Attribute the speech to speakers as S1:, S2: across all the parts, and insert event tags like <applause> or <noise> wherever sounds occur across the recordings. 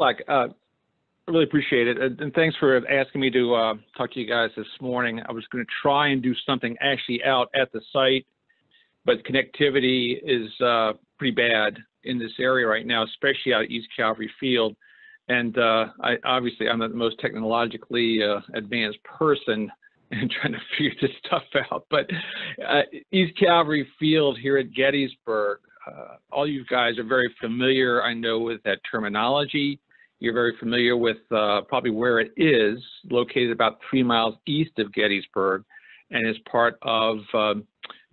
S1: Like, uh, I really appreciate it, and thanks for asking me to uh, talk to you guys this morning. I was going to try and do something actually out at the site, but connectivity is uh, pretty bad in this area right now, especially out at East Calvary Field. And uh, I, obviously, I'm not the most technologically uh, advanced person <laughs> in trying to figure this stuff out. But uh, East Calvary Field here at Gettysburg, uh, all you guys are very familiar, I know, with that terminology. You're very familiar with uh, probably where it is, located about three miles east of Gettysburg, and is part of um,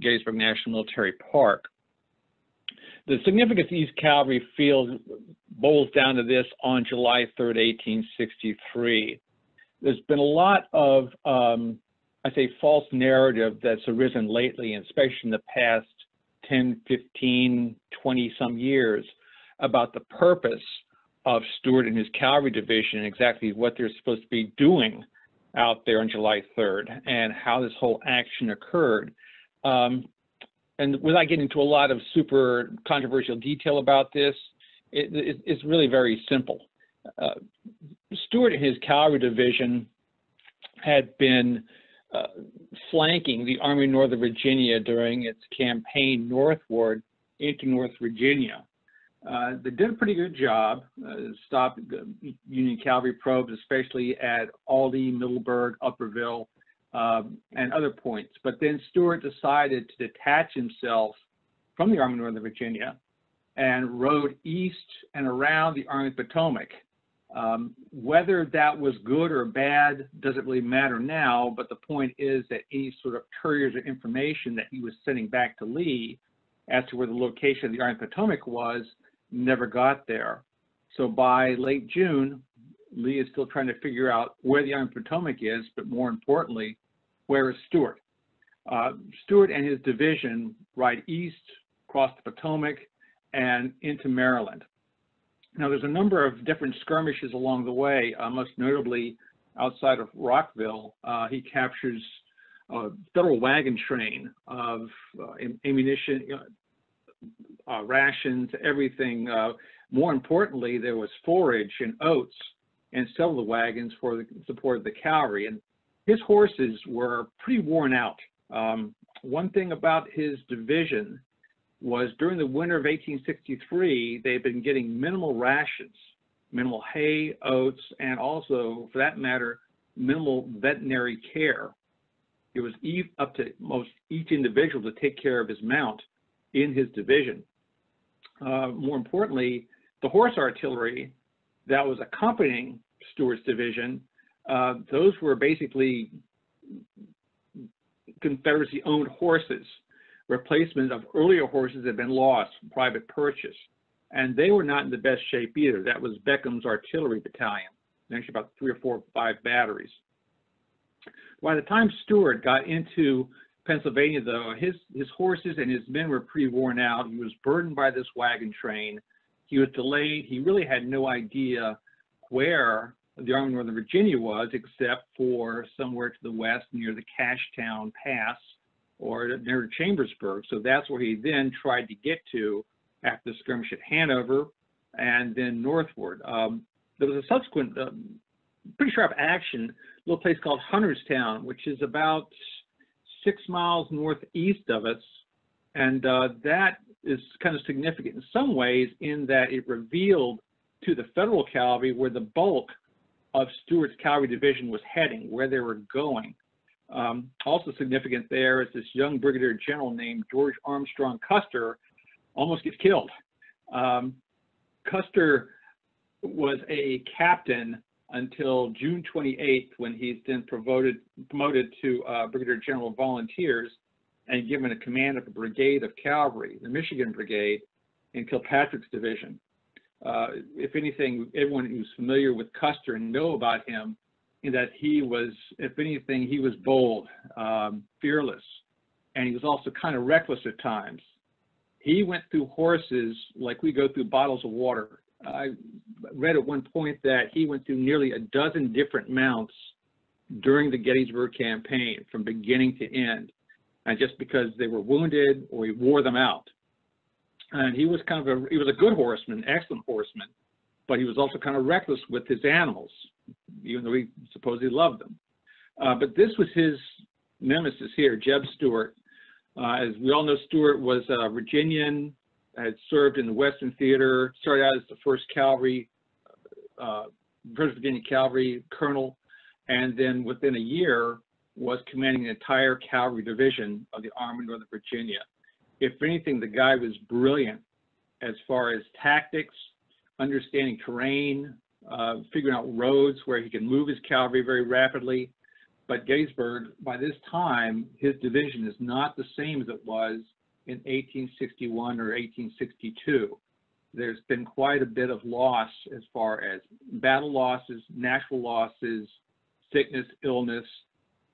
S1: Gettysburg National Military Park. The significance of East Calvary Field boils down to this on July 3rd, 1863. There's been a lot of, um, I say, false narrative that's arisen lately, especially in the past 10, 15, 20 some years, about the purpose of Stuart and his cavalry division exactly what they're supposed to be doing out there on July 3rd and how this whole action occurred. Um, and without getting into a lot of super controversial detail about this, it, it, it's really very simple. Uh, Stuart and his cavalry division had been uh, flanking the Army of Northern Virginia during its campaign northward into North Virginia. Uh, they did a pretty good job, uh, stopped Union cavalry probes, especially at Aldie, Middleburg, Upperville, um, and other points. But then Stuart decided to detach himself from the Army of Northern Virginia and rode east and around the Army of Potomac. Um, whether that was good or bad doesn't really matter now, but the point is that any sort of couriers or information that he was sending back to Lee as to where the location of the Army of Potomac was never got there. So by late June, Lee is still trying to figure out where the Army Potomac is, but more importantly, where is Stuart? Uh, Stuart and his division ride east, across the Potomac, and into Maryland. Now, there's a number of different skirmishes along the way, uh, most notably outside of Rockville. Uh, he captures a federal wagon train of uh, ammunition, uh, rations, everything. Uh, more importantly, there was forage and oats and several wagons for the support of the cavalry. And his horses were pretty worn out. Um, one thing about his division was during the winter of 1863, they had been getting minimal rations, minimal hay, oats, and also, for that matter, minimal veterinary care. It was up to most each individual to take care of his mount in his division. Uh, more importantly, the horse artillery that was accompanying Stuart's division, uh, those were basically Confederacy owned horses, replacement of earlier horses that had been lost, from private purchase. And they were not in the best shape either. That was Beckham's artillery battalion, actually about three or four or five batteries. By the time Stuart got into Pennsylvania, though, his, his horses and his men were pretty worn out. He was burdened by this wagon train. He was delayed. He really had no idea where the Army of Northern Virginia was, except for somewhere to the west near the Cashtown Pass or near Chambersburg. So that's where he then tried to get to after the skirmish at Hanover and then northward. Um, there was a subsequent uh, pretty sharp action, a little place called Hunterstown, which is about six miles northeast of us. And uh, that is kind of significant in some ways in that it revealed to the federal cavalry where the bulk of Stuart's cavalry division was heading, where they were going. Um, also significant there is this young brigadier general named George Armstrong Custer almost gets killed. Um, Custer was a captain until June 28th, when he's then promoted, promoted to uh, Brigadier General Volunteers and given a command of a brigade of cavalry, the Michigan Brigade, in Kilpatrick's division. Uh, if anything, everyone who's familiar with Custer and know about him, in that he was, if anything, he was bold, um, fearless, and he was also kind of reckless at times. He went through horses like we go through bottles of water. I read at one point that he went through nearly a dozen different mounts during the Gettysburg campaign from beginning to end, and just because they were wounded or he wore them out. And he was kind of a he was a good horseman, excellent horseman, but he was also kind of reckless with his animals, even though he supposedly loved them. Uh, but this was his nemesis here, Jeb Stuart. Uh, as we all know, Stuart was a Virginian, had served in the Western Theater, started out as the 1st Cavalry, uh, Virginia Cavalry colonel, and then within a year was commanding an entire cavalry division of the Army of Northern Virginia. If anything, the guy was brilliant as far as tactics, understanding terrain, uh, figuring out roads where he can move his cavalry very rapidly. But Gettysburg, by this time, his division is not the same as it was in 1861 or 1862. There's been quite a bit of loss as far as battle losses, natural losses, sickness, illness,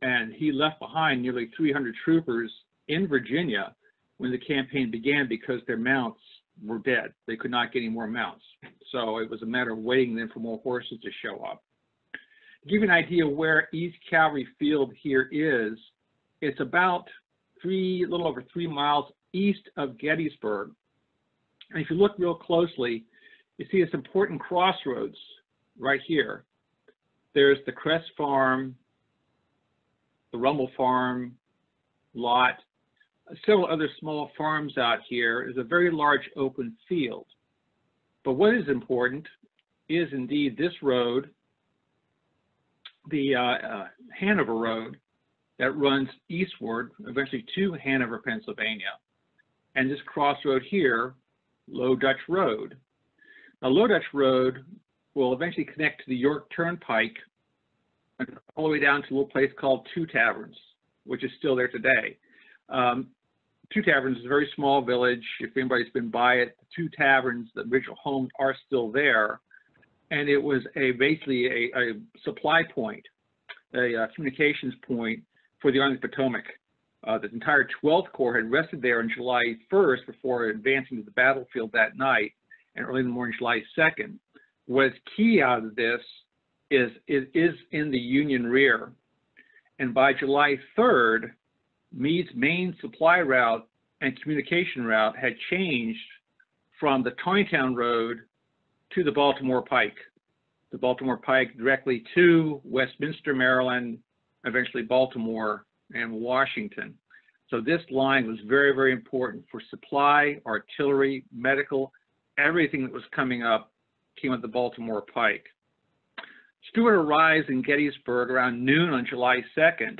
S1: and he left behind nearly 300 troopers in Virginia when the campaign began because their mounts were dead. They could not get any more mounts. So it was a matter of waiting then for more horses to show up. To give you an idea where East Cavalry Field here is, it's about three, a little over three miles east of Gettysburg. And if you look real closely, you see this important crossroads right here. There's the Crest Farm, the Rummel Farm lot, several other small farms out here. here is a very large open field. But what is important is indeed this road, the uh, uh, Hanover Road, that runs eastward, eventually to Hanover, Pennsylvania, and this crossroad here, Low Dutch Road. Now, Low Dutch Road will eventually connect to the York Turnpike all the way down to a little place called Two Taverns, which is still there today. Um, two Taverns is a very small village. If anybody's been by it, the Two Taverns, the original homes are still there. And it was a basically a, a supply point, a, a, communications point for the Army Potomac. Uh, the entire 12th Corps had rested there on July 1st before advancing to the battlefield that night and early in the morning, July 2nd. What's key out of this is it is in the Union rear. And by July 3rd, Meade's main supply route and communication route had changed from the Taneytown Road to the Baltimore Pike. The Baltimore Pike directly to Westminster, Maryland, eventually Baltimore and Washington. So this line was very, very important for supply, artillery, medical, everything that was coming up came at the Baltimore Pike. Stuart arrives in Gettysburg around noon on July 2nd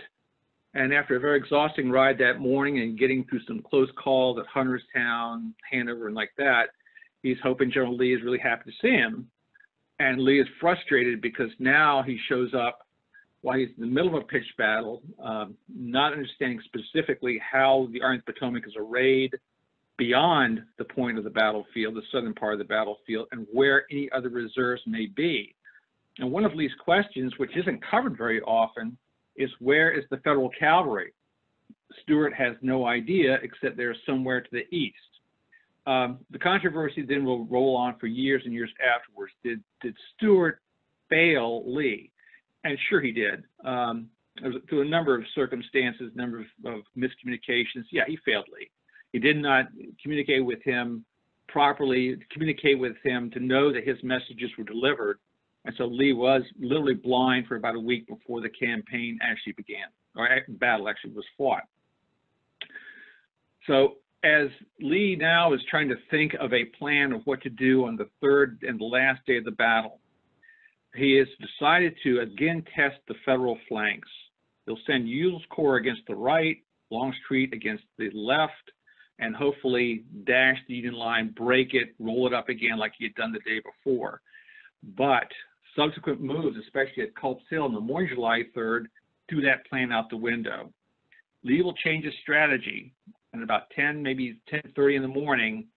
S1: and after a very exhausting ride that morning and getting through some close calls at Hunterstown, Hanover, and like that, he's hoping General Lee is really happy to see him. And Lee is frustrated because now he shows up while he's in the middle of a pitched battle, um, not understanding specifically how the Army of the Potomac is arrayed beyond the point of the battlefield, the southern part of the battlefield, and where any other reserves may be. And one of Lee's questions, which isn't covered very often, is where is the federal cavalry? Stuart has no idea except they're somewhere to the east. Um, the controversy then will roll on for years and years afterwards. Did did Stuart fail Lee? And sure he did. Um, through a number of circumstances, number of, of miscommunications. Yeah, he failed Lee. He did not communicate with him properly, communicate with him to know that his messages were delivered and so Lee was literally blind for about a week before the campaign actually began, or battle actually was fought. So as Lee now is trying to think of a plan of what to do on the third and the last day of the battle, he has decided to again test the federal flanks. He'll send Ewell's Corps against the right, Longstreet against the left, and hopefully dash the Union line, break it, roll it up again like he had done the day before. But Subsequent moves, especially at Culp's Hill on the morning July 3rd, threw that plan out the window. Lee will change his strategy. And about 10, maybe 10:30 in the morning,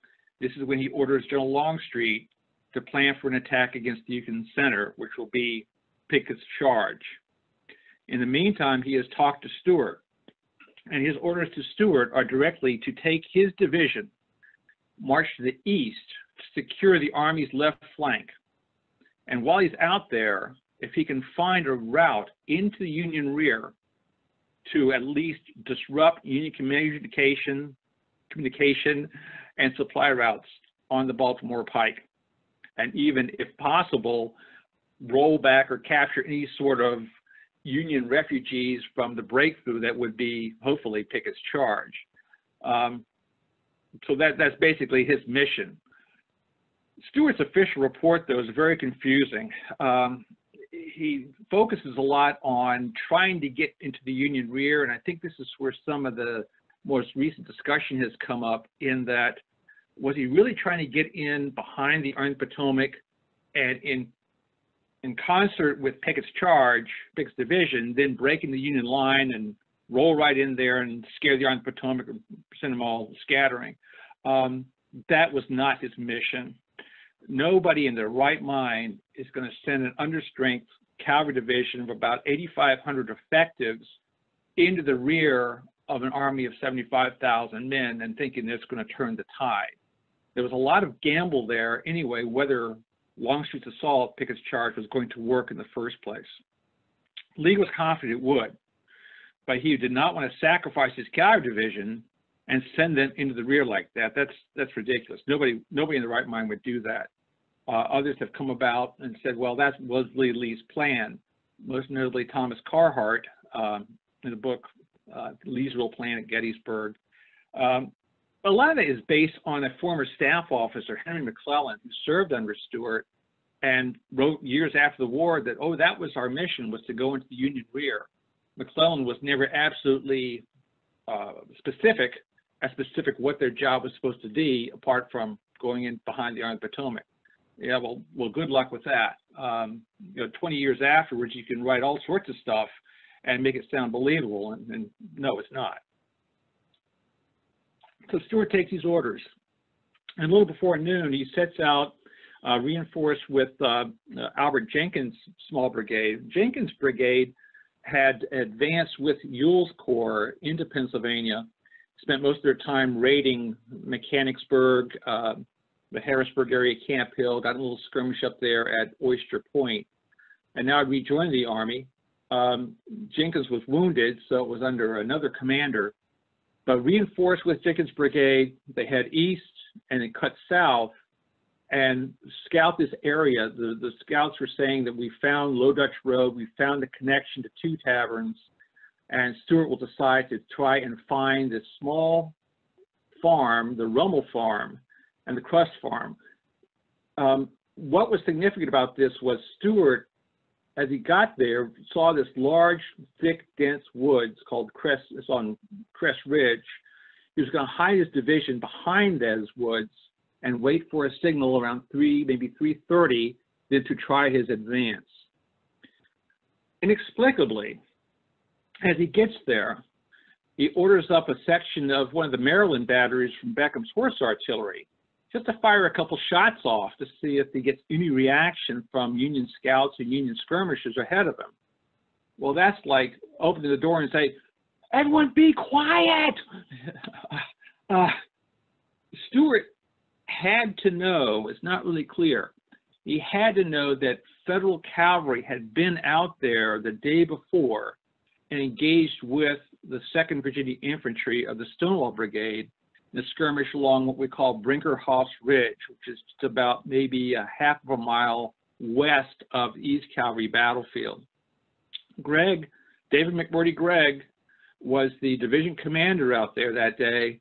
S1: this is when he orders General Longstreet to plan for an attack against the Union Center, which will be Pickett's charge. In the meantime, he has talked to Stuart, and his orders to Stuart are directly to take his division, march to the east, to secure the Army's left flank, and while he's out there, if he can find a route into the Union rear to at least disrupt Union communication, communication and supply routes on the Baltimore Pike, and even, if possible, roll back or capture any sort of Union refugees from the breakthrough that would be hopefully Pickett's charge. Um, so that, that's basically his mission. Stuart's official report, though, is very confusing. Um, he focuses a lot on trying to get into the Union rear, and I think this is where some of the most recent discussion has come up in that was he really trying to get in behind the Army Potomac and in in concert with Pickett's charge, Pickett's division, then breaking the Union line and roll right in there and scare the Army Potomac and send them all scattering. Um, that was not his mission. Nobody in their right mind is going to send an understrength cavalry division of about 8,500 effectives into the rear of an army of 75,000 men and thinking it's going to turn the tide. There was a lot of gamble there anyway, whether Longstreet's assault, Pickett's charge, was going to work in the first place. Lee was confident it would, but he did not want to sacrifice his cavalry division and send them into the rear like that. That's that's ridiculous. Nobody nobody in the right mind would do that. Uh, others have come about and said, well, that was Lee Lee's plan. Most notably, Thomas Carhart um, in the book uh, Lee's Real Plan at Gettysburg. Um, a lot of it is based on a former staff officer, Henry McClellan, who served under Stuart and wrote years after the war that, oh, that was our mission, was to go into the Union rear. McClellan was never absolutely uh, specific as specific what their job was supposed to be, apart from going in behind the Army of Potomac. Yeah, well, well, good luck with that. Um, you know, 20 years afterwards, you can write all sorts of stuff and make it sound believable, and, and no, it's not. So Stuart takes these orders. And a little before noon, he sets out uh, reinforced with uh, uh, Albert Jenkins' small brigade. Jenkins' brigade had advanced with Ewell's Corps into Pennsylvania, spent most of their time raiding Mechanicsburg, uh, the Harrisburg area, Camp Hill, got a little skirmish up there at Oyster Point, and now rejoined the Army. Um, Jenkins was wounded, so it was under another commander, but reinforced with Jenkins Brigade, they head east and then cut south and scout this area. The, the scouts were saying that we found Low Dutch Road, we found the connection to two taverns, and Stuart will decide to try and find this small farm, the Rummel Farm and the Crust Farm. Um, what was significant about this was Stuart as he got there, saw this large, thick, dense woods called Crest, it's on Cress Ridge. He was going to hide his division behind those woods and wait for a signal around 3, maybe 3.30, then to try his advance. Inexplicably, as he gets there, he orders up a section of one of the Maryland batteries from Beckham's horse artillery just to fire a couple shots off to see if he gets any reaction from Union scouts and Union skirmishers ahead of him. Well, that's like opening the door and say, everyone be quiet. <laughs> uh, Stuart had to know, it's not really clear, he had to know that federal cavalry had been out there the day before and engaged with the 2nd Virginia Infantry of the Stonewall Brigade the skirmish along what we call Brinkerhoff's Ridge, which is just about maybe a half of a mile west of East Calvary Battlefield. Gregg, David McMurdy Gregg, was the division commander out there that day,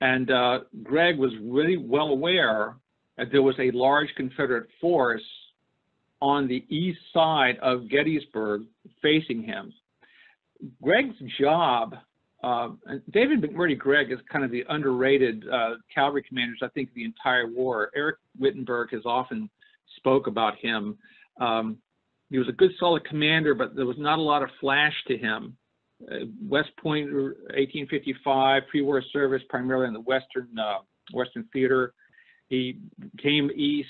S1: and uh, Gregg was really well aware that there was a large Confederate force on the east side of Gettysburg facing him. Gregg's job uh, David McMurdy Gregg is kind of the underrated uh, cavalry commanders, I think, the entire war. Eric Wittenberg has often spoke about him. Um, he was a good, solid commander, but there was not a lot of flash to him. Uh, West Point, 1855, pre-war service primarily in the Western uh, Western Theater. He came east,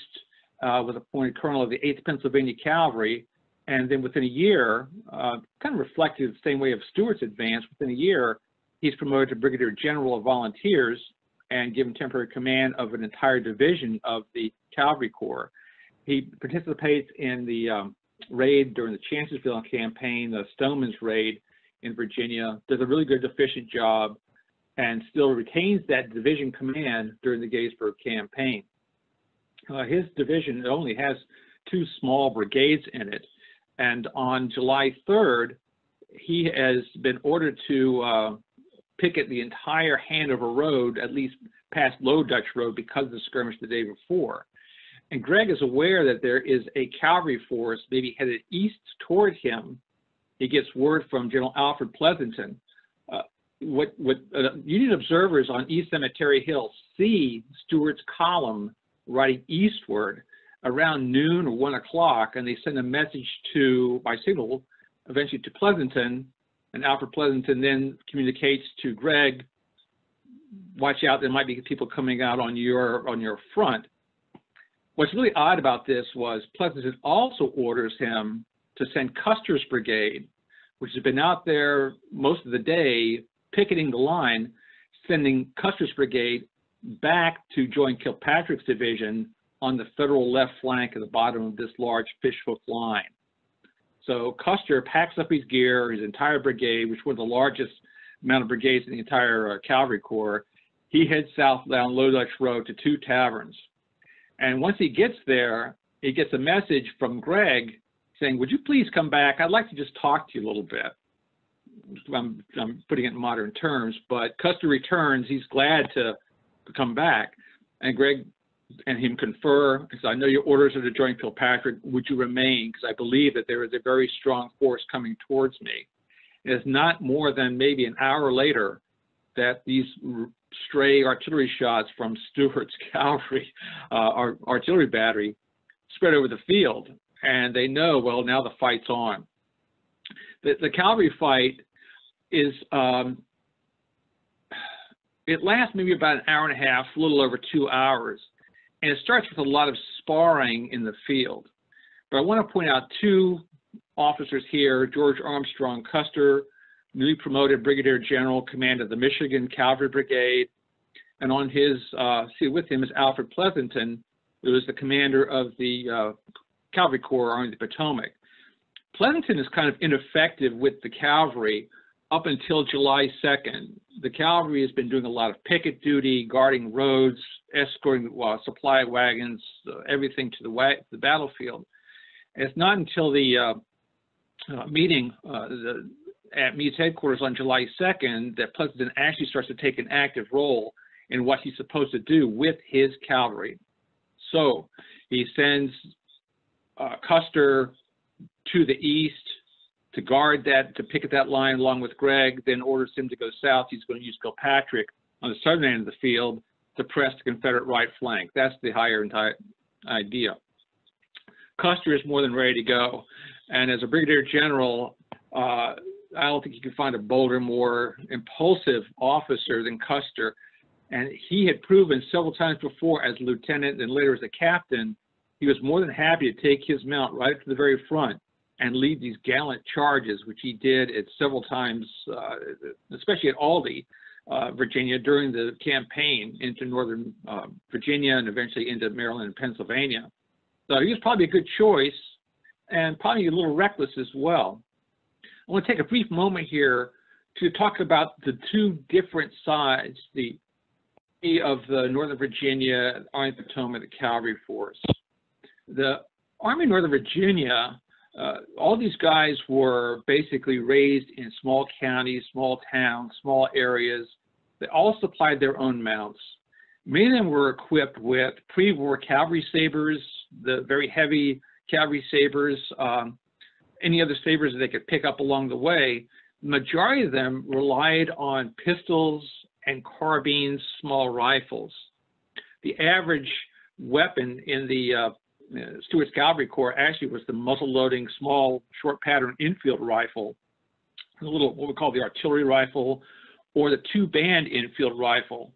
S1: uh, was appointed colonel of the 8th Pennsylvania Cavalry, and then within a year, uh, kind of reflected the same way of Stuart's advance, within a year, he's promoted to Brigadier General of Volunteers and given temporary command of an entire division of the Cavalry Corps. He participates in the um, raid during the Chancellorsville campaign, the Stoneman's raid in Virginia, does a really good, efficient job, and still retains that division command during the Gettysburg campaign. Uh, his division only has two small brigades in it. And on July 3rd, he has been ordered to uh, picket the entire Hanover Road, at least past Low Dutch Road, because of the skirmish the day before. And Gregg is aware that there is a cavalry force maybe headed east toward him. He gets word from General Alfred Pleasonton. Uh, what what uh, Union observers on East Cemetery Hill see Stuart's column riding eastward around noon or one o'clock, and they send a message to by signal, eventually to Pleasonton, and Alfred Pleasonton then communicates to Gregg, "Watch out, there might be people coming out on your on your front." What's really odd about this was Pleasonton also orders him to send Custer's brigade, which has been out there most of the day picketing the line, sending Custer's brigade back to join Kilpatrick's division on the federal left flank at the bottom of this large fishhook line. So Custer packs up his gear, his entire brigade, which was the largest amount of brigades in the entire uh, cavalry corps. He heads south down Low Dutch Road to two taverns. And once he gets there, he gets a message from Gregg saying, would you please come back? I'd like to just talk to you a little bit. I'm, I'm putting it in modern terms, but Custer returns. He's glad to come back. And Gregg and him confer, because I know your orders are to join Kilpatrick. Would you remain? Because I believe that there is a very strong force coming towards me. It is not more than maybe an hour later that these stray artillery shots from Stuart's <laughs> cavalry, uh, artillery battery, spread over the field. And they know, well, now the fight's on. The, the cavalry fight is um, it lasts maybe about an hour and a half, a little over two hours, and it starts with a lot of sparring in the field. But I want to point out two officers here, George Armstrong Custer, newly promoted Brigadier General, command of the Michigan Cavalry Brigade, and on his uh, with him is Alfred Pleasonton, who is the commander of the uh, Cavalry Corps Army of the Potomac. Pleasonton is kind of ineffective with the cavalry up until July 2nd, the cavalry has been doing a lot of picket duty, guarding roads, escorting supply wagons, uh, everything to the, wa the battlefield. And it's not until the uh, uh meeting uh, the, at Meade's headquarters on July 2nd that Pleasonton actually starts to take an active role in what he's supposed to do with his cavalry. So he sends Custer to the east to guard that, to picket that line along with Gregg, then orders him to go south. He's going to use Kilpatrick on the southern end of the field to press the Confederate right flank. That's the higher entire idea. Custer is more than ready to go. And as a brigadier general, uh, I don't think you can find a bolder, more impulsive officer than Custer. And he had proven several times before as a lieutenant and later as a captain, he was more than happy to take his mount right to the very front and lead these gallant charges, which he did at several times, uh, especially at Aldie, uh, Virginia, during the campaign into northern uh, Virginia and eventually into Maryland and Pennsylvania. So he was probably a good choice and probably a little reckless as well. I want to take a brief moment here to talk about the two different sides, the of the Northern Virginia Army of the Potomac, the Cavalry Force. The Army of Northern Virginia uh, all these guys were basically raised in small counties, small towns, small areas. They all supplied their own mounts. Many of them were equipped with pre-war cavalry sabers, the very heavy cavalry sabers, um, any other sabers that they could pick up along the way. The majority of them relied on pistols and carbines, small rifles. The average weapon in the uh, uh, Stuart's Cavalry Corps actually was the muzzle-loading small short pattern Enfield rifle, a little what we call the artillery rifle, or the two-band Enfield rifle,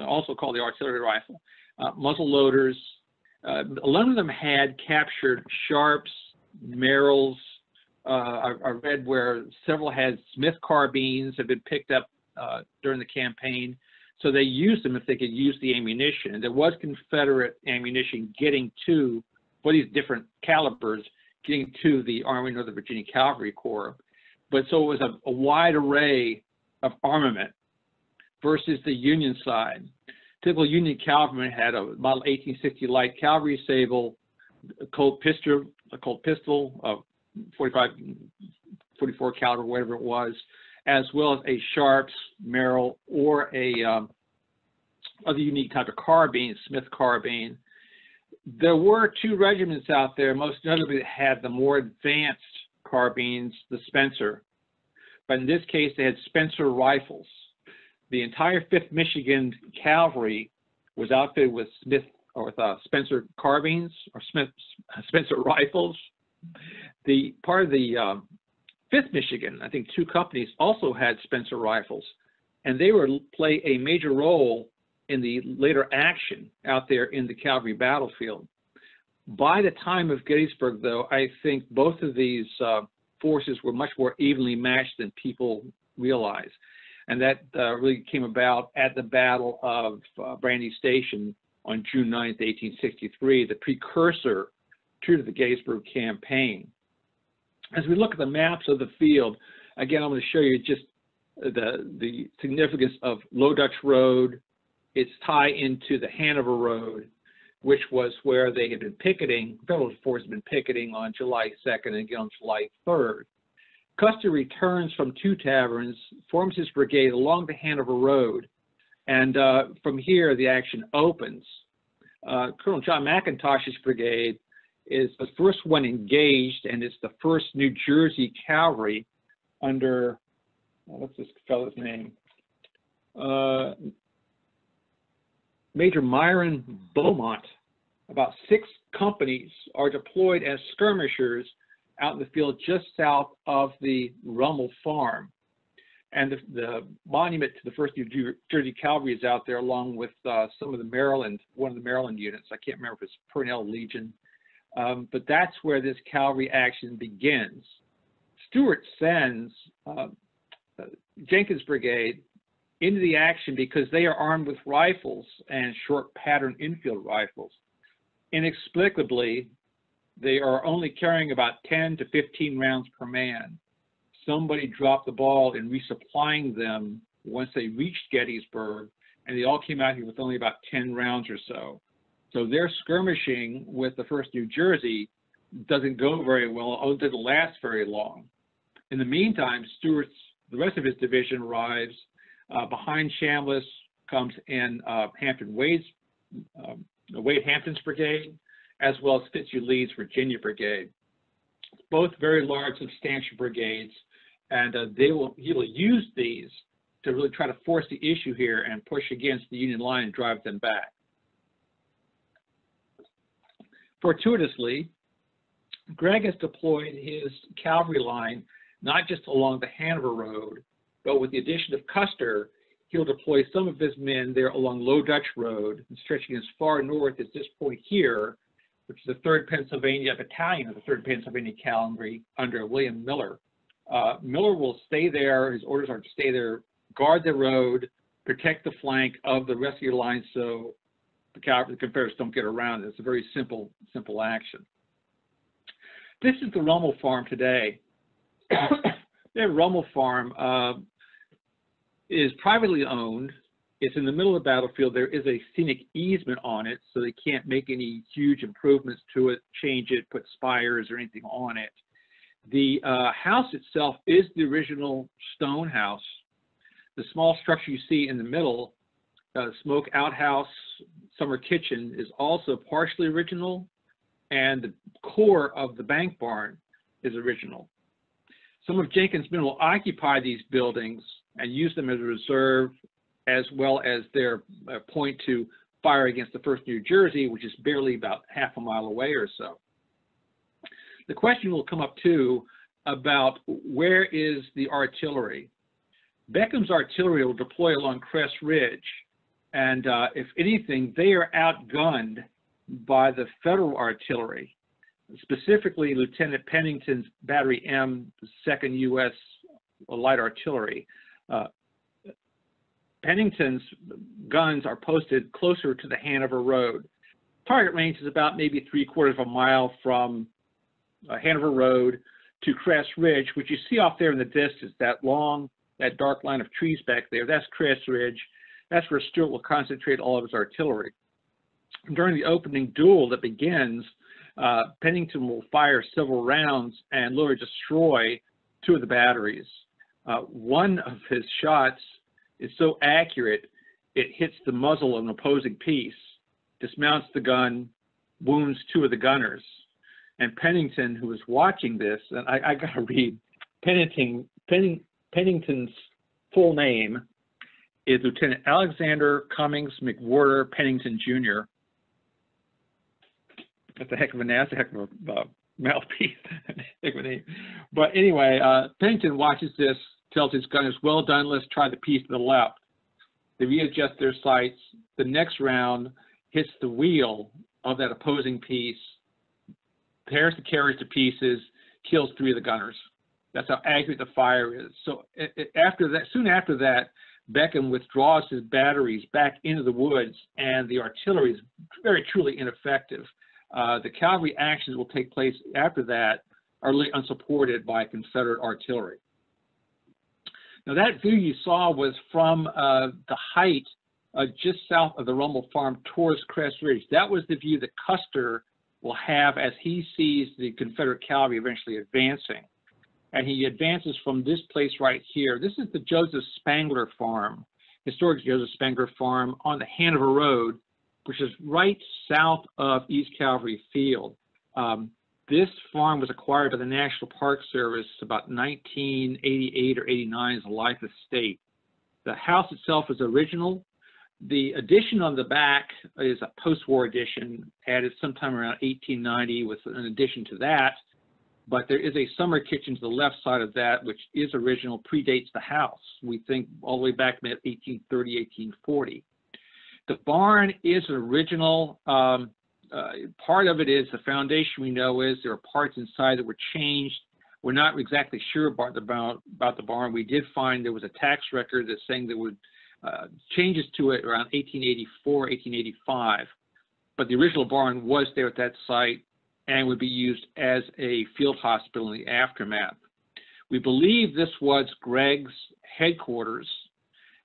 S1: also called the artillery rifle. Uh, muzzle loaders. Uh, a lot of them had captured Sharps, Merrills. Uh, I, I, read where several had Smith carbines had been picked up uh, during the campaign. So they used them if they could use the ammunition. There was Confederate ammunition getting to, for these different calibers, getting to the Army Northern Virginia Cavalry Corps. But so it was a, a wide array of armament versus the Union side. Typical Union cavalryman had a model 1860 light cavalry saber, a Colt pistol, a Colt pistol, a 45, 44 caliber, whatever it was, as well as a Sharps, Merrill, or a um, other unique type of carbine, Smith carbine. There were two regiments out there, most notably that had the more advanced carbines, the Spencer. But in this case, they had Spencer rifles. The entire 5th Michigan Cavalry was outfitted with Smith or with uh, Spencer carbines or Smith Spencer rifles. The part of the um, 5th Michigan, I think two companies also had Spencer rifles, and they were play a major role in the later action out there in the cavalry battlefield. By the time of Gettysburg, though, I think both of these uh, forces were much more evenly matched than people realize. And that uh, really came about at the Battle of uh, Brandy Station on June 9th, 1863, the precursor to the Gettysburg campaign. As we look at the maps of the field, again, I'm going to show you just the, the significance of Low Dutch Road, its tie into the Hanover Road, which was where they had been picketing, federal forces had been picketing on July 2nd and again on July 3rd. Custer returns from two taverns, forms his brigade along the Hanover Road, and uh, from here the action opens. Uh, Colonel John McIntosh's brigade is the first one engaged, and it's the first New Jersey Cavalry under, what's this fellow's name? Uh, Major Myron Beaumont. About six companies are deployed as skirmishers out in the field just south of the Rummel farm. And the, the monument to the 1st New Jersey Cavalry is out there along with uh, some of the Maryland, one of the Maryland units. I can't remember if it's Purnell Legion. Um, but that's where this cavalry action begins. Stuart sends uh, Jenkins Brigade into the action because they are armed with rifles and short pattern Enfield rifles. Inexplicably, they are only carrying about 10 to 15 rounds per man. Somebody dropped the ball in resupplying them once they reached Gettysburg, and they all came out here with only about 10 rounds or so. So their skirmishing with the 1st New Jersey doesn't go very well, or doesn't last very long. In the meantime, Stuart's, the rest of his division arrives uh, behind Chambliss comes in uh, Hampton Wade's, um, Wade Hampton's brigade, as well as Fitzhugh Lee's Virginia brigade. Both very large, substantial brigades, and uh, they will he will use these to really try to force the issue here and push against the Union line and drive them back. Fortuitously, Gregg has deployed his cavalry line not just along the Hanover Road, but with the addition of Custer, he'll deploy some of his men there along Low Dutch Road, and stretching as far north as this point here, which is the 3rd Pennsylvania Battalion of the 3rd Pennsylvania Cavalry under William Miller. Uh, Miller will stay there. His orders are to stay there, guard the road, protect the flank of the rest of your line so the, the Confederates don't get around. It. It's a very simple, simple action. This is the Rummel farm today. <coughs> That Rummel Farm uh, is privately owned. It's in the middle of the battlefield. There is a scenic easement on it, so they can't make any huge improvements to it, change it, put spires or anything on it. The uh, house itself is the original stone house. The small structure you see in the middle, smoke outhouse, summer kitchen, is also partially original, and the core of the bank barn is original. Some of Jenkins' men will occupy these buildings and use them as a reserve, as well as their uh, point to fire against the 1st New Jersey, which is barely about half a mile away or so. The question will come up too about where is the artillery? Beckham's artillery will deploy along Cress Ridge, and uh, if anything, they are outgunned by the federal artillery specifically Lieutenant Pennington's Battery M, 2nd U.S. Light Artillery. Uh, Pennington's guns are posted closer to the Hanover Road. Target range is about maybe three quarters of a mile from uh, Hanover Road to Cress Ridge, which you see off there in the distance, that long, that dark line of trees back there, that's Cress Ridge. That's where Stuart will concentrate all of his artillery. During the opening duel that begins, uh, Pennington will fire several rounds and literally destroy two of the batteries. Uh, one of his shots is so accurate, it hits the muzzle of an opposing piece, dismounts the gun, wounds two of the gunners. And Pennington, who was watching this, and I, I got to read Pennington, Penning, Pennington's full name is Lieutenant Alexander Cummings McWhorter Pennington Jr. That's a heck of a. That's a heck of a uh, mouthpiece. <laughs> name. But anyway, uh, Pennington watches this, tells his gunners, well done, let's try the piece to the left. They readjust their sights. The next round hits the wheel of that opposing piece, tears the carriage to pieces, kills three of the gunners. That's how accurate the fire is. So after that, soon after that, Beckham withdraws his batteries back into the woods, and the artillery is very truly ineffective. Uh, the cavalry actions will take place after that are unsupported by Confederate artillery. Now that view you saw was from uh, the height uh, just south of the Rummel Farm towards Cress Ridge. That was the view that Custer will have as he sees the Confederate cavalry eventually advancing and he advances from this place right here. This is the Joseph Spangler Farm, historic Joseph Spangler Farm on the Hanover Road, which is right south of East Calvary Field. Um, this farm was acquired by the National Park Service about 1988 or 89 as a life estate. The house itself is original. The addition on the back is a post-war addition added sometime around 1890 with an addition to that but there is a summer kitchen to the left side of that, which is original, predates the house. We think all the way back to 1830, 1840. The barn is an original. Um, uh, part of it is the foundation we know is there are parts inside that were changed. We're not exactly sure about the, about, about the barn. We did find there was a tax record that's saying there were uh, changes to it around 1884, 1885. But the original barn was there at that site and would be used as a field hospital in the aftermath. We believe this was Gregg's headquarters.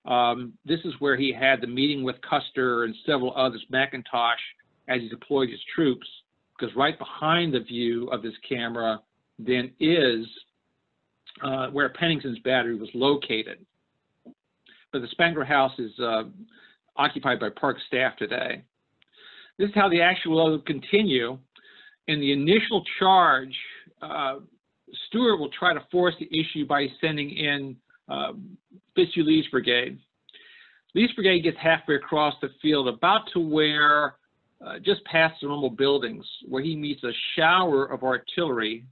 S1: Um, this is where he had the meeting with Custer and several others, McIntosh, as he deployed his troops, because right behind the view of this camera then is uh, where Pennington's battery was located. But the Spangler House is uh, occupied by park staff today. This is how the action will continue in the initial charge, uh, Stuart will try to force the issue by sending in uh, Fitzhugh Lee's brigade. Lee's brigade gets halfway across the field, about to where, uh, just past the Rummel buildings, where he meets a shower of artillery.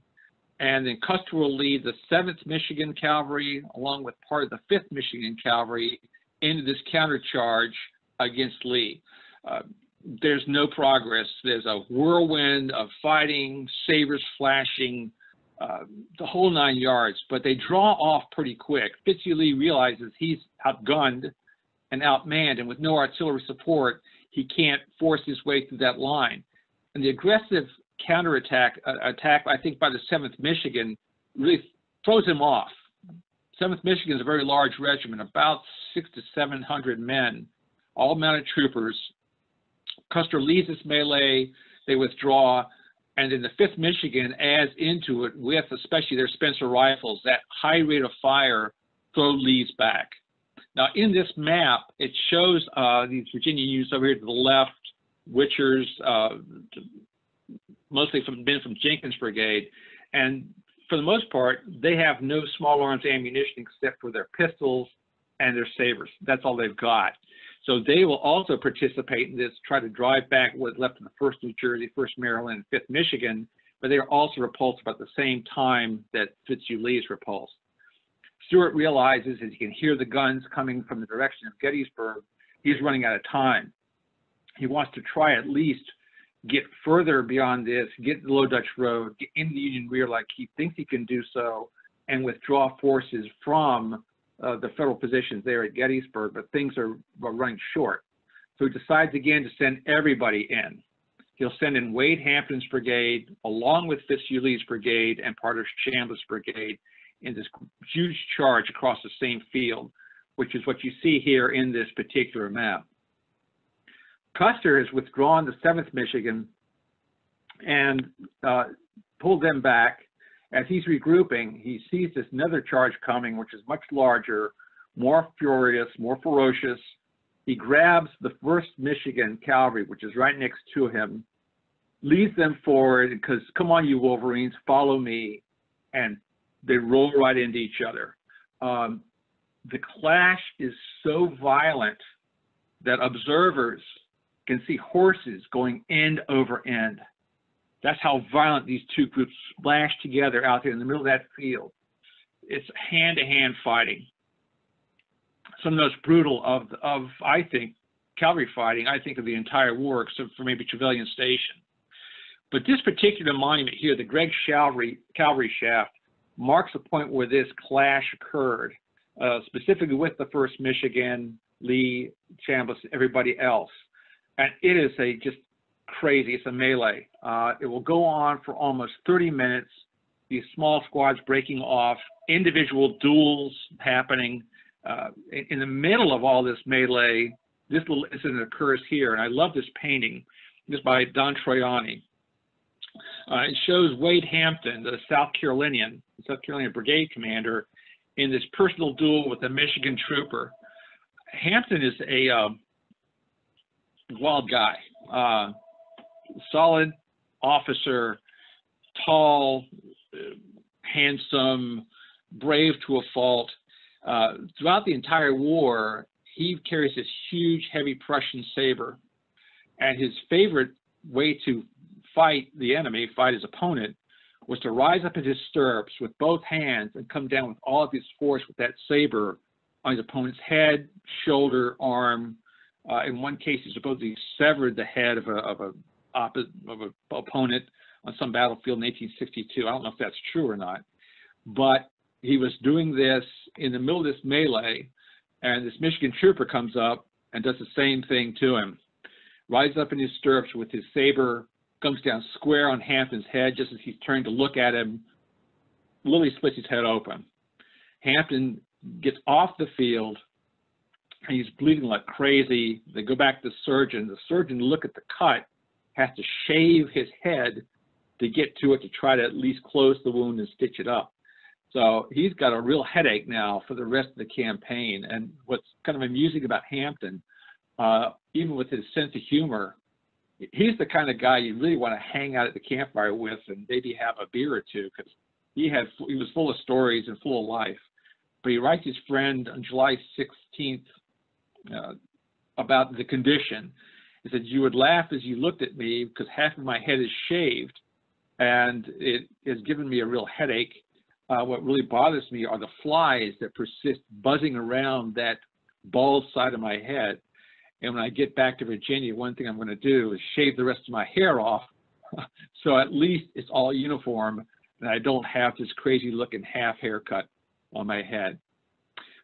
S1: And then Custer will lead the 7th Michigan Cavalry, along with part of the 5th Michigan Cavalry, into this countercharge against Lee. Uh, there's no progress. There's a whirlwind of fighting, sabers flashing, uh, the whole nine yards, but they draw off pretty quick. Fitzhugh Lee realizes he's outgunned and outmanned, and with no artillery support, he can't force his way through that line. And the aggressive counterattack, uh, attack, I think, by the 7th Michigan really throws him off. 7th Michigan is a very large regiment, about six to 700 men, all mounted troopers, Custer leads this melee, they withdraw, and then the 5th Michigan adds into it with especially their Spencer rifles, that high rate of fire throw Lee's back. Now in this map, it shows uh, these Virginia units over here to the left, Witchers, uh, mostly from men from Jenkins Brigade, and for the most part, they have no small arms ammunition except for their pistols and their sabers. That's all they've got. So they will also participate in this, try to drive back what's left in the 1st New Jersey, 1st Maryland, 5th Michigan, but they are also repulsed about the same time that Fitzhugh Lee is repulsed. Stuart realizes as he can hear the guns coming from the direction of Gettysburg, he's running out of time. He wants to try at least get further beyond this, get the Low Dutch Road, get in the Union rear like he thinks he can do so, and withdraw forces from uh, the federal positions there at Gettysburg, but things are, are running short. So he decides again to send everybody in. He'll send in Wade Hampton's brigade, along with Fitzhugh Lee's brigade and part of Chambliss' brigade, in this huge charge across the same field. which is what you see here in this particular map. Custer has withdrawn the 7th Michigan and uh, pulled them back. As he's regrouping, he sees this another charge coming, which is much larger, more furious, more ferocious. He grabs the 1st Michigan Cavalry, which is right next to him, leads them forward because, come on, you Wolverines, follow me. And they roll right into each other. Um, the clash is so violent that observers can see horses going end over end. That's how violent these two groups splash together out there in the middle of that field. It's hand-to-hand fighting. Some of the most brutal of, of I think, cavalry fighting, I think, of the entire war, except for maybe Trevilian Station. But this particular monument here, the Gregg Cavalry Shaft, marks the point where this clash occurred, uh, specifically with the 1st Michigan, Lee, Chambliss, everybody else. And it is a just crazy, it's a melee. Uh, it will go on for almost 30 minutes, these small squads breaking off, individual duels happening. Uh, in, in the middle of all this melee, this little incident occurs here, and I love this painting. This is by Don Troiani. Uh, it shows Wade Hampton, the South Carolinian, South Carolina Brigade commander, in this personal duel with a Michigan trooper. Hampton is a uh, wild guy, uh, solid officer, tall, handsome, brave to a fault. Uh, throughout the entire war, he carries this huge, heavy Prussian saber, and his favorite way to fight the enemy, fight his opponent, was to rise up in his stirrups with both hands and come down with all of his force with that saber on his opponent's head, shoulder, arm. Uh, in one case, he supposedly severed the head of a of a opposite of opponent on some battlefield in 1862. I don't know if that's true or not, but he was doing this in the middle of this melee, and this Michigan trooper comes up and does the same thing to him. Rises up in his stirrups with his saber comes down square on Hampton's head just as he's turning to look at him. Lily splits his head open. Hampton gets off the field and he's bleeding like crazy. They go back to the surgeon. The surgeon look at the cut, has to shave his head to get to it to try to at least close the wound and stitch it up. So he's got a real headache now for the rest of the campaign. And what's kind of amusing about Hampton, uh, even with his sense of humor, he's the kind of guy you really want to hang out at the campfire with and maybe have a beer or two because he had he was full of stories and full of life. But he writes his friend on July 16th uh, about the condition. He said, "You would laugh as you looked at me because half of my head is shaved, and it has given me a real headache. Uh, what really bothers me are the flies that persist buzzing around that bald side of my head." And when I get back to Virginia, one thing I'm going to do is shave the rest of my hair off. <laughs> so at least it's all uniform and I don't have this crazy looking half haircut on my head.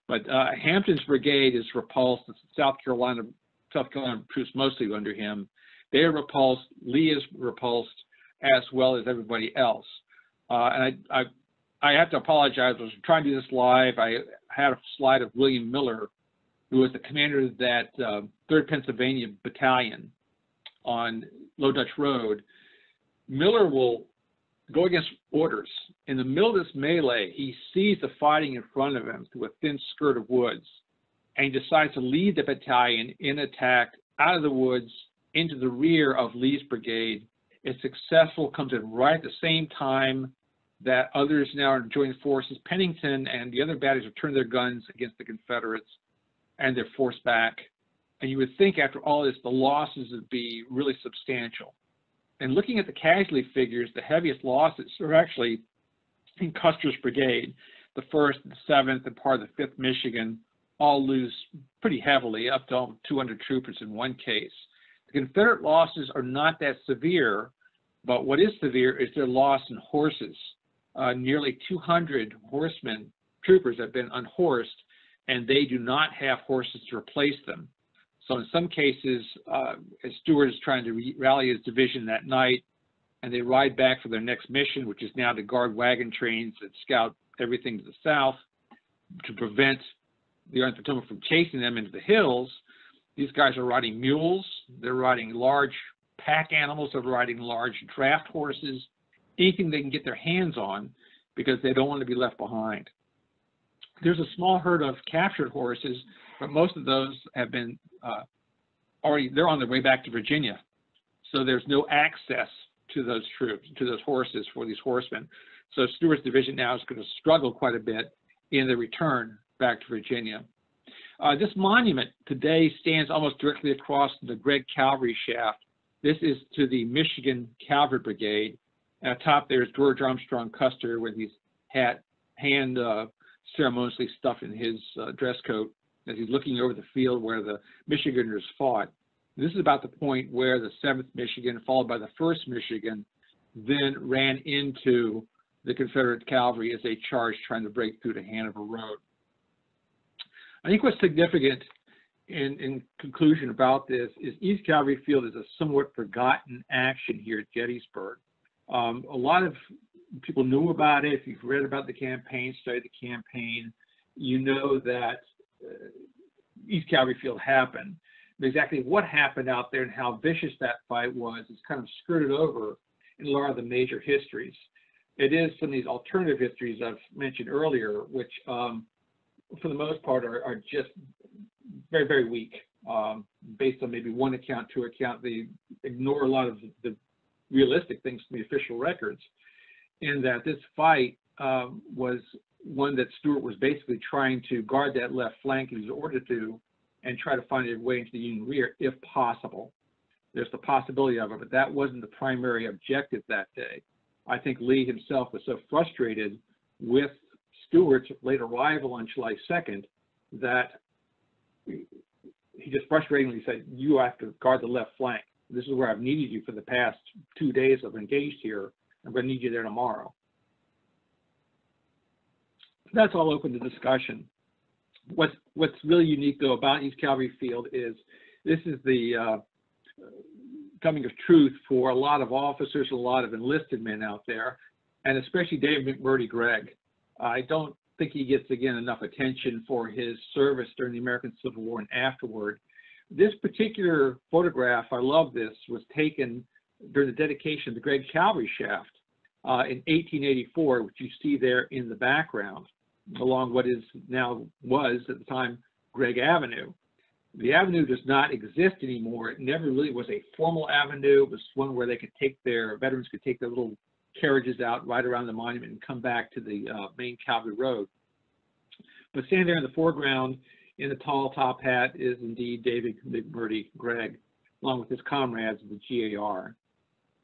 S1: But uh, Hampton's brigade is repulsed. South Carolina, South Carolina troops mostly under him. They are repulsed. Lee is repulsed as well as everybody else. Uh, and I, I, I have to apologize. I was trying to do this live. I had a slide of William Miller who was the commander of that uh, 3rd Pennsylvania Battalion on Low Dutch Road, Miller will go against orders. In the middle of this melee, he sees the fighting in front of him through a thin skirt of woods, and he decides to lead the battalion in attack out of the woods into the rear of Lee's brigade. It's successful, comes in right at the same time that others now are joining forces. Pennington and the other batteries have turned their guns against the Confederates and they're forced back. And you would think after all this, the losses would be really substantial. And looking at the casualty figures, the heaviest losses are actually in Custer's brigade. The 1st, the 7th, and part of the 5th Michigan all lose pretty heavily, up to 200 troopers in one case. The Confederate losses are not that severe, but what is severe is their loss in horses. Uh, nearly 200 horsemen, troopers, have been unhorsed and they do not have horses to replace them. So in some cases, uh, Stuart is trying to rally his division that night, and they ride back for their next mission, which is now to guard wagon trains that scout everything to the south to prevent the Army Potomac from chasing them into the hills, these guys are riding mules, they're riding large pack animals, they're riding large draft horses, anything they can get their hands on because they don't want to be left behind. There's a small herd of captured horses, but most of those have been uh, already, they're on their way back to Virginia. So there's no access to those troops, to those horses for these horsemen. So Stuart's division now is going to struggle quite a bit in the return back to Virginia. Uh, this monument today stands almost directly across the Gregg Cavalry shaft. This is to the Michigan Cavalry Brigade. And atop there is George Armstrong Custer with his hat hand uh, ceremoniously stuffed in his uh, dress coat as he's looking over the field where the Michiganders fought. This is about the point where the 7th Michigan, followed by the 1st Michigan, then ran into the Confederate cavalry as they charged trying to break through to Hanover Road. I think what's significant in, in conclusion about this is East Calvary Field is a somewhat forgotten action here at Gettysburg. Um, a lot of people knew about it. If you've read about the campaign, studied the campaign, you know that uh, East Calvary Field happened. But Exactly what happened out there and how vicious that fight was is kind of skirted over in a lot of the major histories. It is some of these alternative histories I've mentioned earlier, which um, for the most part are, are just very, very weak. Um, based on maybe one account, two account, they ignore a lot of the realistic things from the official records. And that this fight um, was one that Stuart was basically trying to guard that left flank he was ordered to and try to find a way into the Union rear if possible. There's the possibility of it, but that wasn't the primary objective that day. I think Lee himself was so frustrated with Stuart's late arrival on July 2nd that he just frustratingly said, you have to guard the left flank. This is where I've needed you for the past two days I've engaged here. I'm going to need you there tomorrow. That's all open to discussion. What's, what's really unique, though, about East Cavalry Field is this is the uh, coming of truth for a lot of officers, a lot of enlisted men out there, and especially David McMurdy Gregg. I don't think he gets, again, enough attention for his service during the American Civil War and afterward. This particular photograph, I love this, was taken during the dedication of the Gregg Cavalry Shaft uh, in 1884, which you see there in the background, along what is now was at the time Gregg Avenue. The avenue does not exist anymore. It never really was a formal avenue. It was one where they could take their veterans could take their little carriages out right around the monument and come back to the uh, main Cavalry Road. But standing there in the foreground in the tall top hat is indeed David McMurdy Gregg, along with his comrades of the GAR.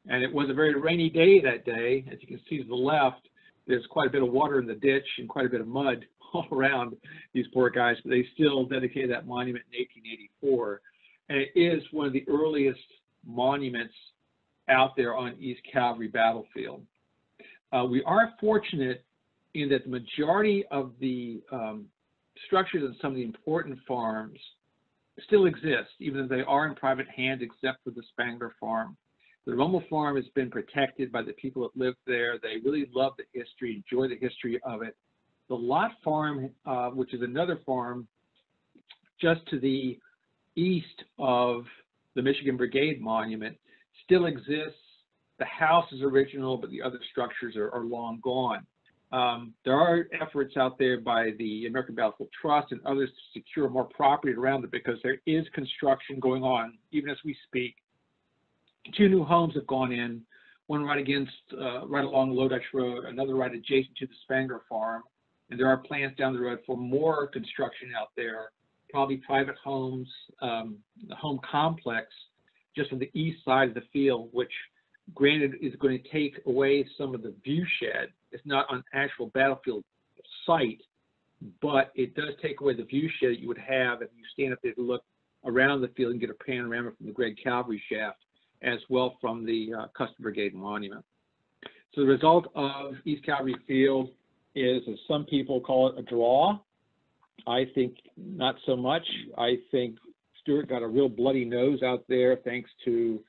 S1: And it was a very rainy day that day. As you can see to the left, there's quite a bit of water in the ditch and quite a bit of mud <laughs> all around these poor guys, but they still dedicated that monument in 1884. And it is one of the earliest monuments out there on East Cavalry Battlefield. Uh, we are fortunate in that the majority of the um, structures in some of the important farms still exist, even though they are in private hands except for the Spangler farm. The Rummel farm has been protected by the people that live there. They really love the history, enjoy the history of it. The Lot farm, uh, which is another farm just to the east of the Michigan Brigade Monument, still exists. The house is original, but the other structures are, are long gone. Um, there are efforts out there by the American Battlefield Trust and others to secure more property around it because there is construction going on even as we speak. Two new homes have gone in, one right against, uh, right along Low Dutch Road, another right adjacent to the Spangler Farm. And there are plans down the road for more construction out there, probably private homes, um, the home complex just on the east side of the field, which granted is going to take away some of the view shed. It's not on actual battlefield site, but it does take away the view shed that you would have if you stand up there to look around the field and get a panorama from the Gregg Cavalry shaft, as well from the uh, Custer Brigade Monument. So the result of East Cavalry Field is, as some people call it, a draw. I think not so much. I think Stuart got a real bloody nose out there thanks to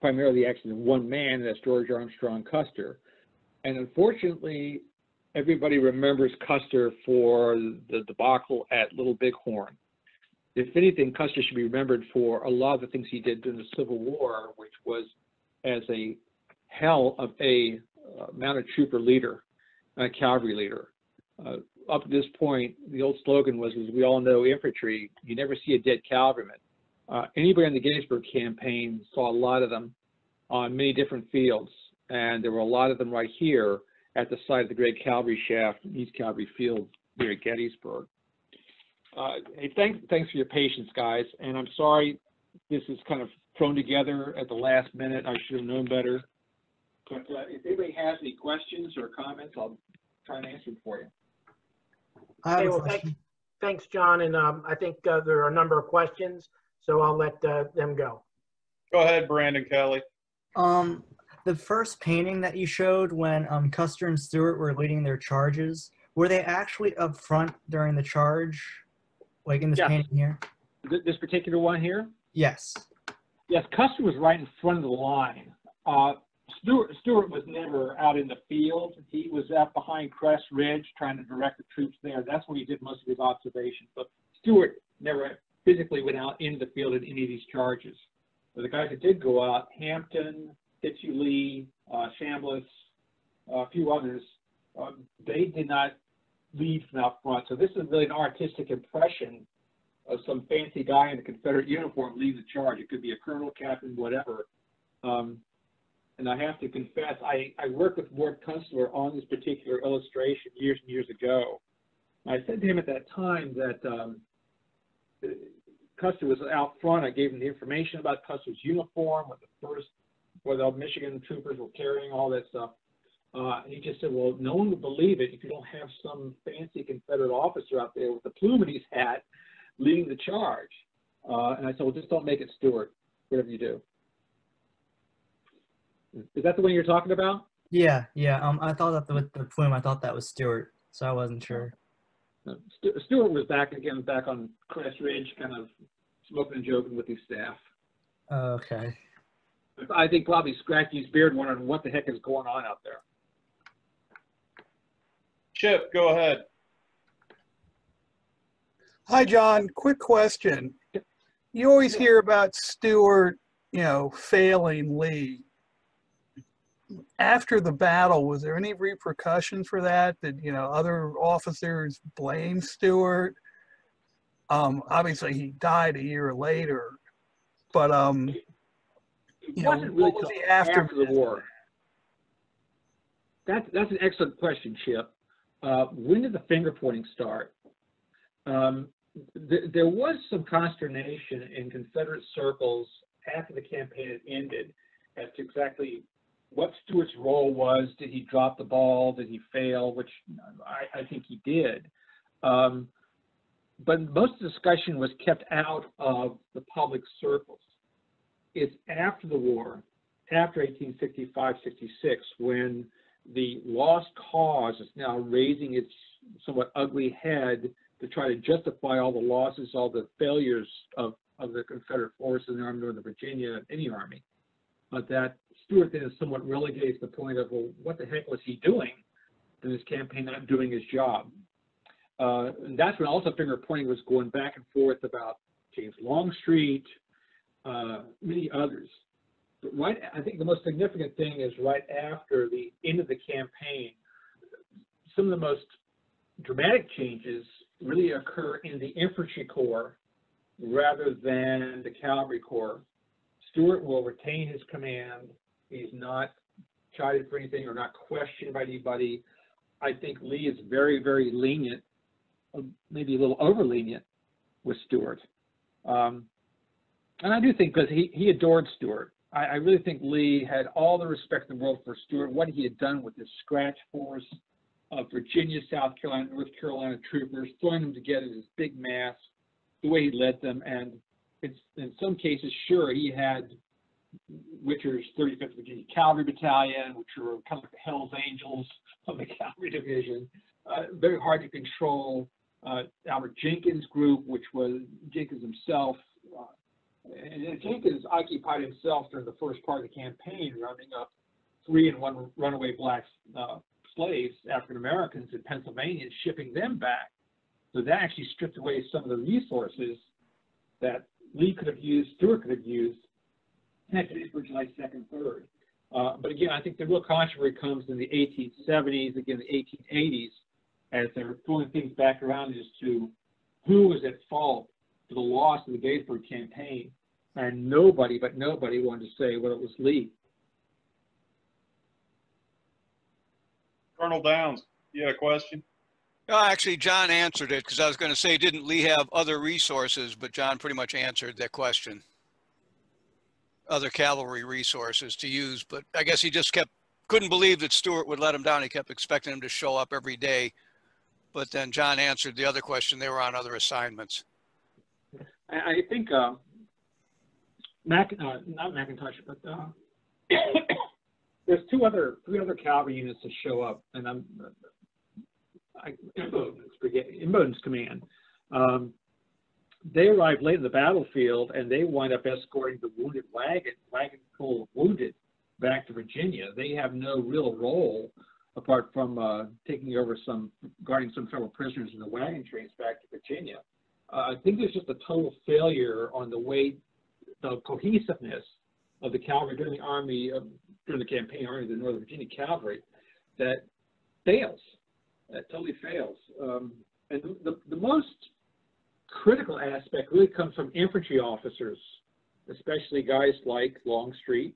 S1: primarily the action of one man, that's George Armstrong Custer. And unfortunately, everybody remembers Custer for the debacle at Little Bighorn. If anything, Custer should be remembered for a lot of the things he did during the Civil War, which was as a hell of a uh, mounted trooper leader, a cavalry leader. Uh, up to this point, the old slogan was, as we all know, infantry, you never see a dead cavalryman. Uh, anybody in the Gettysburg campaign saw a lot of them on many different fields, and there were a lot of them right here at the site of the Gregg Cavalry Shaft, East Cavalry Field near Gettysburg. Uh, hey, thanks, thanks for your patience, guys. And I'm sorry this is kind of thrown together at the last minute. I should have known better. But uh, if anybody has any questions or comments, I'll try and answer them for you.
S2: I have
S3: Okay,
S2: a
S3: well, thank-
S2: question.
S3: Thanks, John, and um, I think uh, there are a number of questions, so I'll let uh, them go.
S4: Go ahead, Brandon Kelly.
S2: Um, the first painting that you showed when um, Custer and Stuart were leading their charges, were they actually up front during the charge, like in this
S1: Yeah.
S2: painting here?
S1: Th- This particular one here,
S2: Yes.
S1: yes, Custer was right in front of the line. Uh, Stuart, Stuart was never out in the field. He was out behind Cress Ridge trying to direct the troops there. That's where he did most of his observations. But Stuart never physically went out into the field in any of these charges. But the guys that did go out, Hampton, Fitzhugh Lee, uh, Chambliss, a few others, um, they did not lead from out front. So this is really an artistic impression of some fancy guy in a Confederate uniform leading the charge. It could be a colonel, captain, whatever. Um, and I have to confess, I, I worked with Mort Kunstler on this particular illustration years and years ago. I said to him at that time that um, Custer was out front. I gave him the information about Custer's uniform, what the first, what the Michigan troopers were carrying, all that stuff. Uh, and he just said, well, no one would believe it if you don't have some fancy Confederate officer out there with a plume in his hat leading the charge. Uh, and I said, well, just don't make it Stuart, whatever you do. Is that the one you're talking about?
S2: Yeah, yeah. Um, I thought that the, with the plume, I thought that was Stuart, so I wasn't sure.
S1: No, Stu- Stuart was back again, back on Cress Ridge, kind of smoking and joking with his staff.
S2: Okay.
S1: I think probably scratching his beard, wondering what the heck is going on out there.
S4: Chip, go ahead.
S5: Hi, John. Quick question. You always hear about Stuart, you know, failing Lee. After the battle, was there any repercussions for that? Did, you know, other officers blame Stuart? Um, obviously he died a year later, but, um, you know,
S1: really
S5: what was the after?
S1: after the war. That's, that's an excellent question, Chip. Uh, when did the finger pointing start? Um, th- there was some consternation in Confederate circles after the campaign had ended as to exactly what Stuart's role was. Did he drop the ball? Did he fail? Which I, I think he did. Um, but most discussion was kept out of the public circles. It's after the war, after 1865, 66, when the lost cause is now raising its somewhat ugly head to try to justify all the losses, all the failures of, of the Confederate forces in the Army of Northern Virginia, any army. But that Stuart then somewhat relegated to the point of, well, what the heck was he doing in this campaign, not doing his job? Uh, and that's when also finger pointing was going back and forth about James Longstreet, uh, many others. But right, I think the most significant thing is right after the end of the campaign, some of the most dramatic changes really occur in the infantry corps rather than the cavalry corps. Stuart will retain his command. He's not chided for anything or not questioned by anybody. I think Lee is very, very lenient, uh, maybe a little over lenient with Stuart. Um, and I do think because he, he adored Stuart. I, I really think Lee had all the respect in the world for Stuart, what he had done with his scratch force of Virginia, South Carolina, North Carolina troopers, throwing them together as big mass, the way he led them. And it's, in some cases, sure, he had Witcher's 35th Virginia Cavalry Battalion, which were kind of like the Hells Angels of the <laughs> Cavalry Division. Uh, very hard to control. Uh, Albert Jenkins Group, which was Jenkins himself. Uh, and, Jenkins occupied himself during the first part of the campaign, rounding up three and one runaway black uh, slaves, African Americans in Pennsylvania, and shipping them back. So that actually stripped away some of the resources that Lee could have used, Stuart could have used, actually for July 2nd, 3rd. Uh, but again, I think the real controversy comes in the 1870s, again, the 1880s, as they're throwing things back around as to who was at fault for the loss of the Gettysburg campaign. And nobody, but nobody wanted to say, well, it was Lee.
S4: Colonel Downs, you had a question?
S6: No, actually, John answered it because I was going to say, didn't Lee have other resources? But John pretty much answered that question. Other cavalry resources to use, but I guess he just kept couldn't believe that Stuart would let him down. He kept expecting him to show up every day. But then John answered the other question. They were on other assignments.
S1: I, think uh, Mac, uh, not McIntosh, but uh, <coughs> there's two other, three other cavalry units that show up, and I'm I, Imboden's Imboden's command. Um, they arrive late in the battlefield, and they wind up escorting the wounded wagon, wagon full of wounded, back to Virginia. They have no real role apart from uh, taking over some, guarding some federal prisoners in the wagon trains back to Virginia. Uh, I think there's just a total failure on the way, the cohesiveness of the cavalry during the army, uh, during the campaign army of the Northern Virginia Cavalry, that fails. That totally fails. Um, and the, the most critical aspect really comes from infantry officers, especially guys like Longstreet,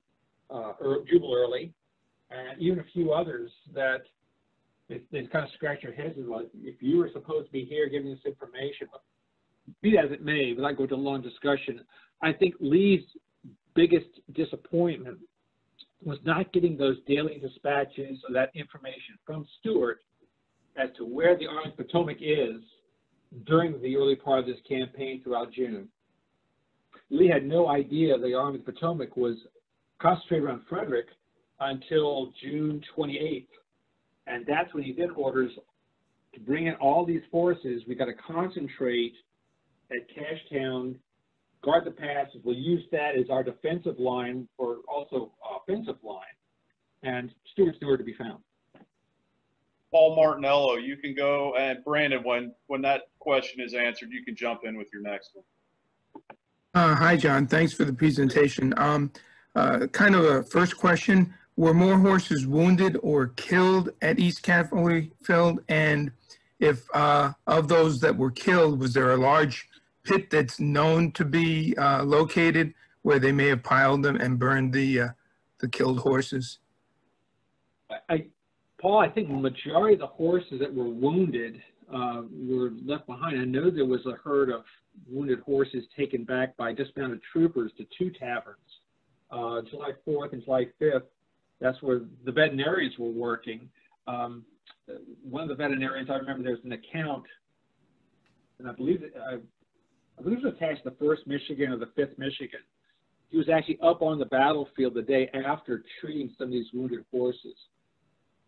S1: uh, Jubal Early, and even a few others that they, kind of scratch their heads and like, if you were supposed to be here giving this information, be that as it may, without going to a long discussion, I think Lee's biggest disappointment was not getting those daily dispatches or that information from Stuart as to where the Army Potomac is during the early part of this campaign throughout June. Lee had no idea the Army of the Potomac was concentrated around Frederick until June 28th. And that's when he then orders to bring in all these forces. We got to concentrate at Cashtown, guard the passes. We'll use that as our defensive line or also offensive line. And Stuart's nowhere to be found.
S4: Paul Martinello, you can go and Brandon, when when that question is answered, you can jump in with your next one.
S7: Uh, hi, John. Thanks for the presentation. Um, uh, kind of a first question. Were more horses wounded or killed at East Cavalry Field? And if uh, of those that were killed, was there a large pit that's known to be uh, located where they may have piled them and burned the uh, the killed horses?
S1: I, Paul, I think the majority of the horses that were wounded uh, were left behind. I know there was a herd of wounded horses taken back by dismounted troopers to two taverns, uh, July 4th and July 5th. That's where the veterinarians were working. Um, one of the veterinarians, I remember there's an account, and I believe that, I, I believe it was attached to the 1st Michigan or the 5th Michigan. He was actually up on the battlefield the day after treating some of these wounded horses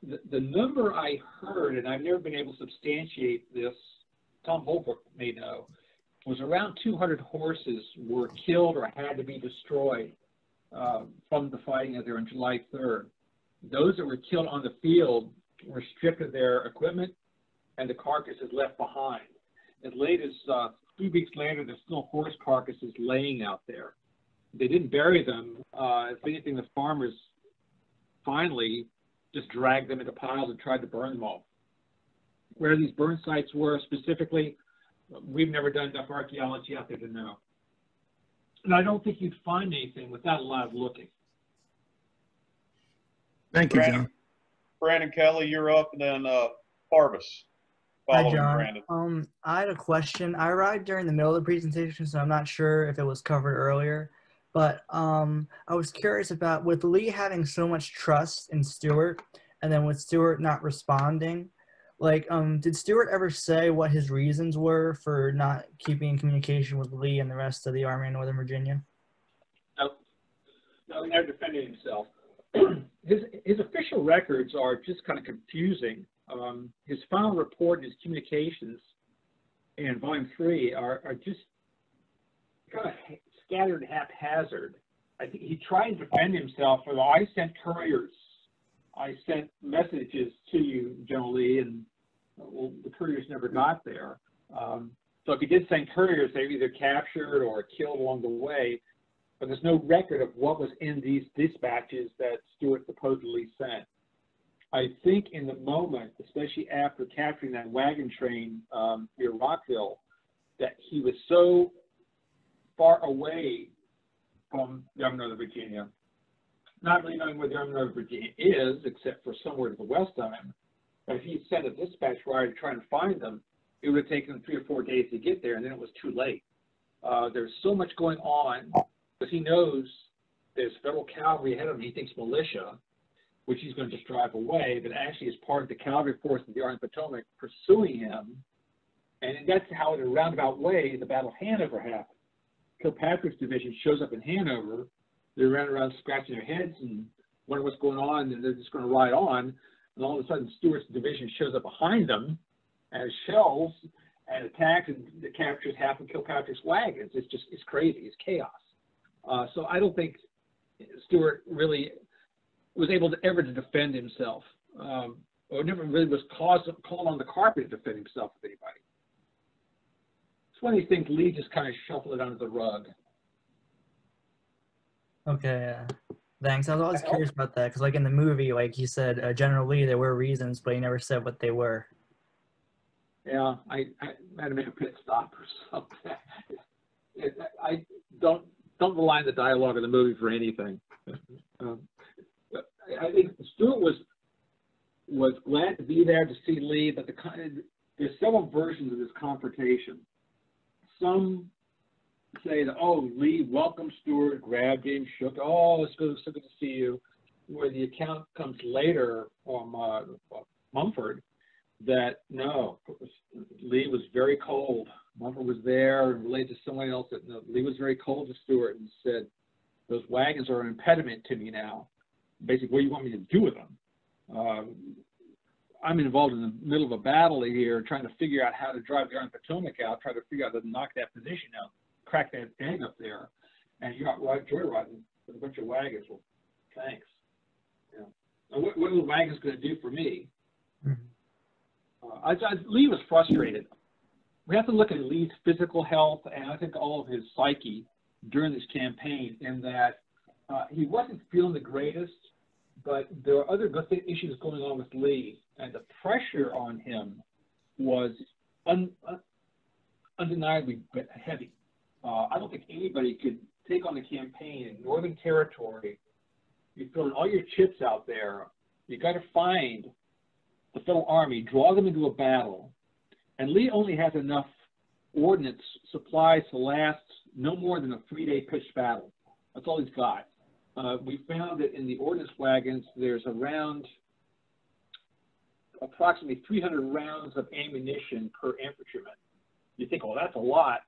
S1: the, the number I heard, and I've never been able to substantiate this, Tom Holbrook may know, was around 200 horses were killed or had to be destroyed uh, from the fighting out there on July 3rd. Those that were killed on the field were stripped of their equipment and the carcasses left behind. As late as uh, three weeks later, there's still horse carcasses laying out there. They didn't bury them. Uh, if anything, the farmers finally just dragged them into piles and tried to burn them all. Where these burn sites were specifically, we've never done enough archaeology out there to know. And I don't think you'd find anything without a lot of looking.
S7: Thank you,
S4: Brandon,
S7: John.
S4: Brandon Kelly, you're up, and then uh, Parvis.
S2: Hi, John.
S4: Brandon.
S2: Um, I had a question. I arrived during the middle of the presentation, so I'm not sure if it was covered earlier. But um, I was curious about with Lee having so much trust in Stuart, and then with Stuart not responding, like, um, did Stuart ever say what his reasons were for not keeping in communication with Lee and the rest of the Army in Northern Virginia?
S1: No, he never defended himself. <clears throat> his his official records are just kind of confusing. Um, his final report and his communications in volume three are, are just kind of scattered haphazard. I think he tried to defend himself, although I sent couriers I sent messages to you, General Lee, and well, the couriers never got there. Um, so if he did send couriers, they were either captured or killed along the way, but there's no record of what was in these dispatches that Stuart supposedly sent. I think in the moment, especially after capturing that wagon train um, near Rockville, that he was so far away from Governor of Virginia, not really knowing where the Governor of Virginia is, except for somewhere to the west of him. But if he sent a dispatch rider to try and find them, it would have taken three or four days to get there, and then it was too late. Uh, there's so much going on because he knows there's federal cavalry ahead of him. He thinks militia, which he's going to just drive away, but actually is part of the cavalry force of the Army of Potomac pursuing him. And that's how, in a roundabout way, the Battle of Hanover happened. Kilpatrick's division shows up in Hanover. They're running around scratching their heads and wondering what's going on, and they're just going to ride on. And all of a sudden, Stuart's division shows up behind them as shells and attacks and captures half of Kilpatrick's wagons. It's just, it's crazy. It's chaos. Uh, so I don't think Stewart really was able to ever to defend himself, um, or never really was called, called on the carpet to defend himself with anybody. It's one of these things Lee just kind of shuffled it under the rug.
S2: Okay, yeah. Thanks. I was always curious about that because, like in the movie, like you said, uh, General Lee, there were reasons, but he never said what they were.
S1: Yeah, I, I had to make a pit stop or something. It, I don't don't rely on the dialogue of the movie for anything. Um, I think Stuart was was glad to be there to see Lee, but the there's several versions of this confrontation. Some say that oh Lee welcome Stuart, grabbed him, shook, oh it's good, so good to see you. Where the account comes later from uh, Mumford that no, Lee was very cold. Mumford was there and related to someone else that no, Lee was very cold to Stuart and said, those wagons are an impediment to me now. Basically, what do you want me to do with them? Um, I'm involved in the middle of a battle here, trying to figure out how to drive the Army Potomac out, try to figure out how to knock that position out, crack that egg up there, and you're out right, joyriding with a bunch of wagons. Well, thanks. Yeah. Now, what, what are the wagons going to do for me? Mm-hmm. Uh, I, I, Lee was frustrated. We have to look at Lee's physical health and I think all of his psyche during this campaign in that uh, he wasn't feeling the greatest, but there were other issues going on with Lee, and the pressure on him was un, un, undeniably heavy. Uh, I don't think anybody could take on the campaign in Northern Territory. You're throwing all your chips out there. You got to find the Federal Army, draw them into a battle, and Lee only has enough ordnance supplies to last no more than a three-day pitched battle. That's all he's got. Uh, we found that in the ordnance wagons, there's around approximately 300 rounds of ammunition per infantryman. You think, well, that's a lot,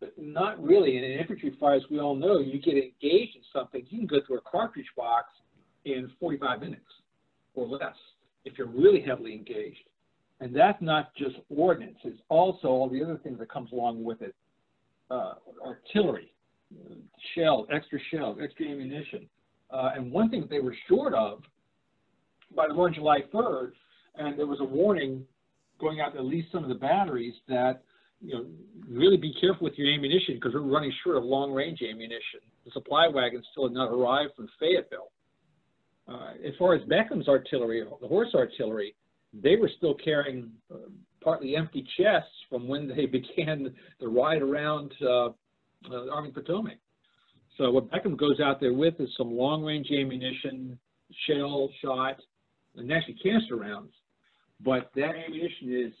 S1: but not really. In an infantry fight, as we all know, you get engaged in something, you can go through a cartridge box in 45 minutes or less if you're really heavily engaged. And that's not just ordnance, it's also all the other things that comes along with it. Uh, artillery, shells, extra shells, extra ammunition. Uh, and one thing that they were short of by the morning July 3rd, and there was a warning going out to at least some of the batteries that, you know, really be careful with your ammunition because we're running short of long range ammunition. The supply wagons still had not arrived from Fayetteville. Uh, as far as Beckham's artillery, the horse artillery, they were still carrying uh, partly empty chests from when they <laughs> began the ride around uh, uh, Army Potomac. So what Beckham goes out there with is some long-range ammunition, shell, shot, and actually canister rounds. But that ammunition is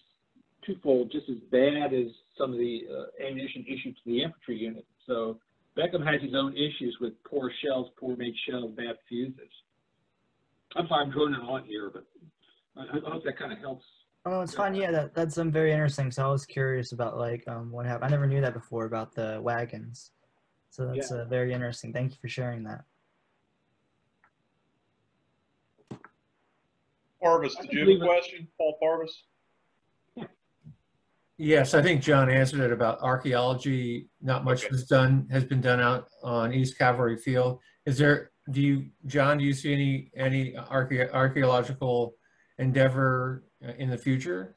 S1: twofold, just as bad as some of the uh, ammunition issued to the infantry unit. So Beckham has his own issues with poor shells, poor made shells, bad fuses. I'm sorry, I'm droning on here, but I, I hope that kind of helps.
S2: Oh, it's fine. Yeah, that, that's um, very interesting. So I was curious about like um, what happened. I never knew that before about the wagons. So that's yeah. uh, very interesting. Thank you for sharing that.
S4: Parvis, did you have a question? Paul Parvis?
S8: Yes, I think John answered it about archaeology. Not much okay. was done, has been done out on East Cavalry Field. Is there do you, John, do you see any, any archae- archaeological endeavor uh, in the future?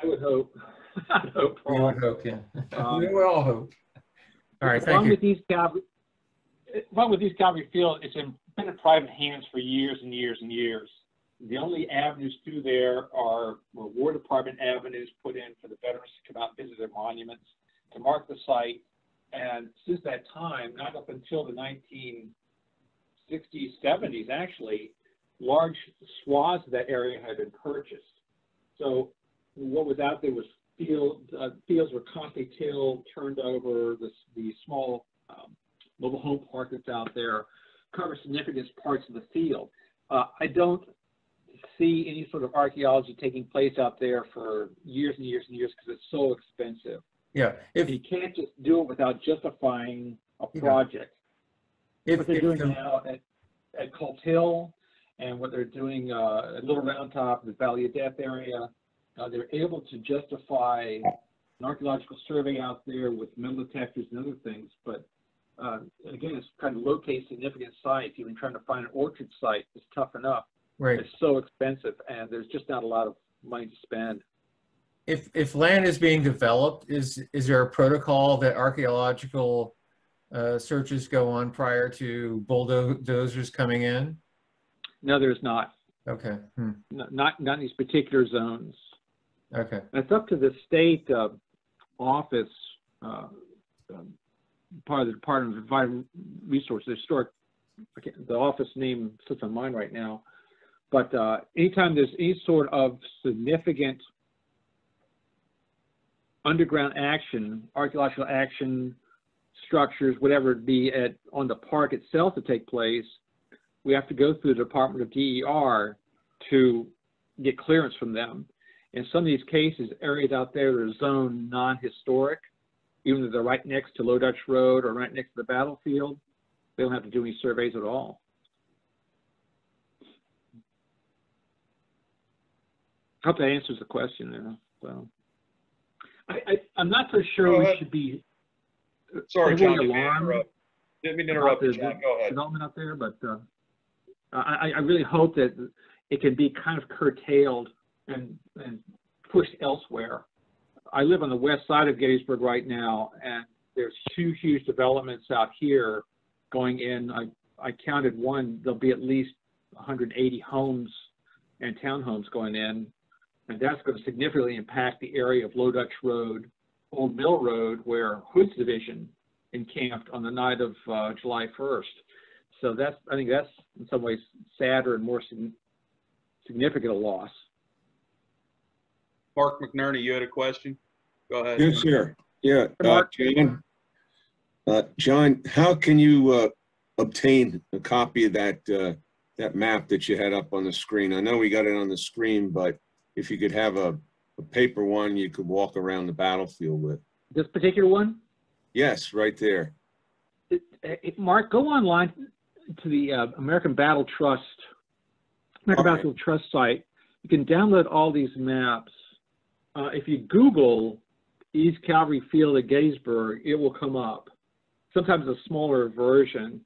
S1: I would hope. <laughs> I hope.
S8: We
S1: Paul.
S8: would hope, yeah. <laughs>
S1: Um,
S8: We would all hope. All right,
S1: The
S8: thank
S1: problem
S8: you.
S1: with East Calvary, the with East Calvary Field, it's in, been in private hands for years and years and years. The only avenues through there are War Department avenues put in for the veterans to come out and visit their monuments, to mark the site. And since that time, not up until the 1960s, 70s, actually, large swaths of that area had been purchased. So what was out there was field, uh, fields were constantly tilled, turned over, the, the small um, mobile home park that's out there covers significant parts of the field. Uh, I don't see any sort of archaeology taking place out there for years and years and years because it's so expensive.
S8: Yeah, if,
S1: You can't just do it without justifying a
S8: Yeah.
S1: project.
S8: if,
S1: What they're
S8: if
S1: doing
S8: the-
S1: now at, at Colt Hill and what they're doing uh, at Little Round Top, the Valley of Death area, uh, they're able to justify an archaeological survey out there with metal detectors and other things. But uh, again, it's trying to locate significant sites. Even trying to find an orchard site is tough enough.
S8: Right,
S1: It's so expensive, and there's just not a lot of money to spend.
S8: if, if land is being developed, is, is there a protocol that archaeological uh, searches go on prior to bulldozers coming in?
S1: No, there's not.
S8: Okay, hmm,
S1: Not not in these particular zones.
S8: okay,
S1: It's up to the state uh, office, uh, um, part of the Department of Environmental Resources, historic, I can't- the office name slips on mine right now. But uh, anytime there's any sort of significant underground action, archaeological action, structures, whatever it be at, on the park itself to take place, we have to go through the Department of DER to get clearance from them. In some of these cases, areas out there that are zoned non-historic, even though they're right next to Low Dutch Road or right next to the battlefield, they don't have to do any surveys at all. Hope that answers the question there. So, I, I, I'm not so sure we should be
S4: Sorry, John, didn't mean to interrupt. Didn't mean to interrupt
S1: the
S4: you, John. Go ahead.
S1: development out there, but uh, I, I really hope that it can be kind of curtailed and, and pushed elsewhere. I live on the west side of Gettysburg right now, and there's two huge developments out here going in. I, I counted one, there'll be at least 180 homes and townhomes going in, and that's going to significantly impact the area of Low Dutch Road, Old Mill Road, where Hood's Division encamped on the night of uh, July 1st. So that's, I think that's in some ways sadder and more sig- significant a loss.
S4: Mark McNerney, you had a question? Go ahead.
S9: Yes, sir. Yeah, uh,
S1: Mark.
S9: John. Uh, John, how can you, uh, obtain a copy of that, uh, that map that you had up on the screen? I know we got it on the screen, but if you could have a, a paper one you could walk around the battlefield with.
S1: This particular one,
S9: Yes, right there.
S1: it, it, Mark, go online to the uh, American Battle Trust, American
S9: Okay.
S1: Battle Trust site. You can download all these maps. Uh, if you Google East Calvary Field at Gettysburg, it will come up. Sometimes a smaller version.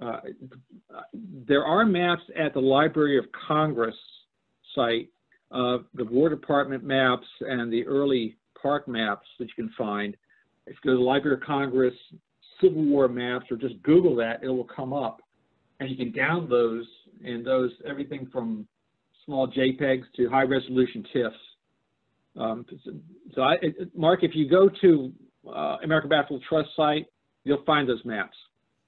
S1: Uh, there are maps at the Library of Congress site, uh, the War Department maps and the early park maps that you can find. If you go to the Library of Congress Civil War maps or just Google that, it will come up. And you can download those and those, everything from small JPEGs to high resolution TIFFs. Um, so I, Mark, if you go to uh, American Battle Trust site, you'll find those maps.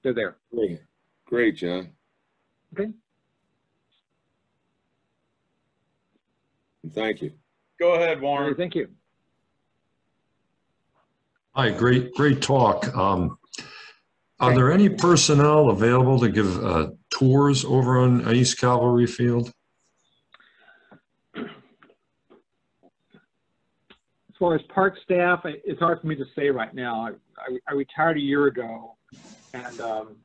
S1: They're there.
S9: Great, great, John.
S1: Okay.
S9: Thank you.
S4: Go ahead, Warren.
S1: thank you.
S10: Hi, great, great talk. Um, Are there any personnel available to give uh, tours over on East Cavalry Field?
S1: As far as park staff, it's hard for me to say right now. I, I, I retired a year ago, and um,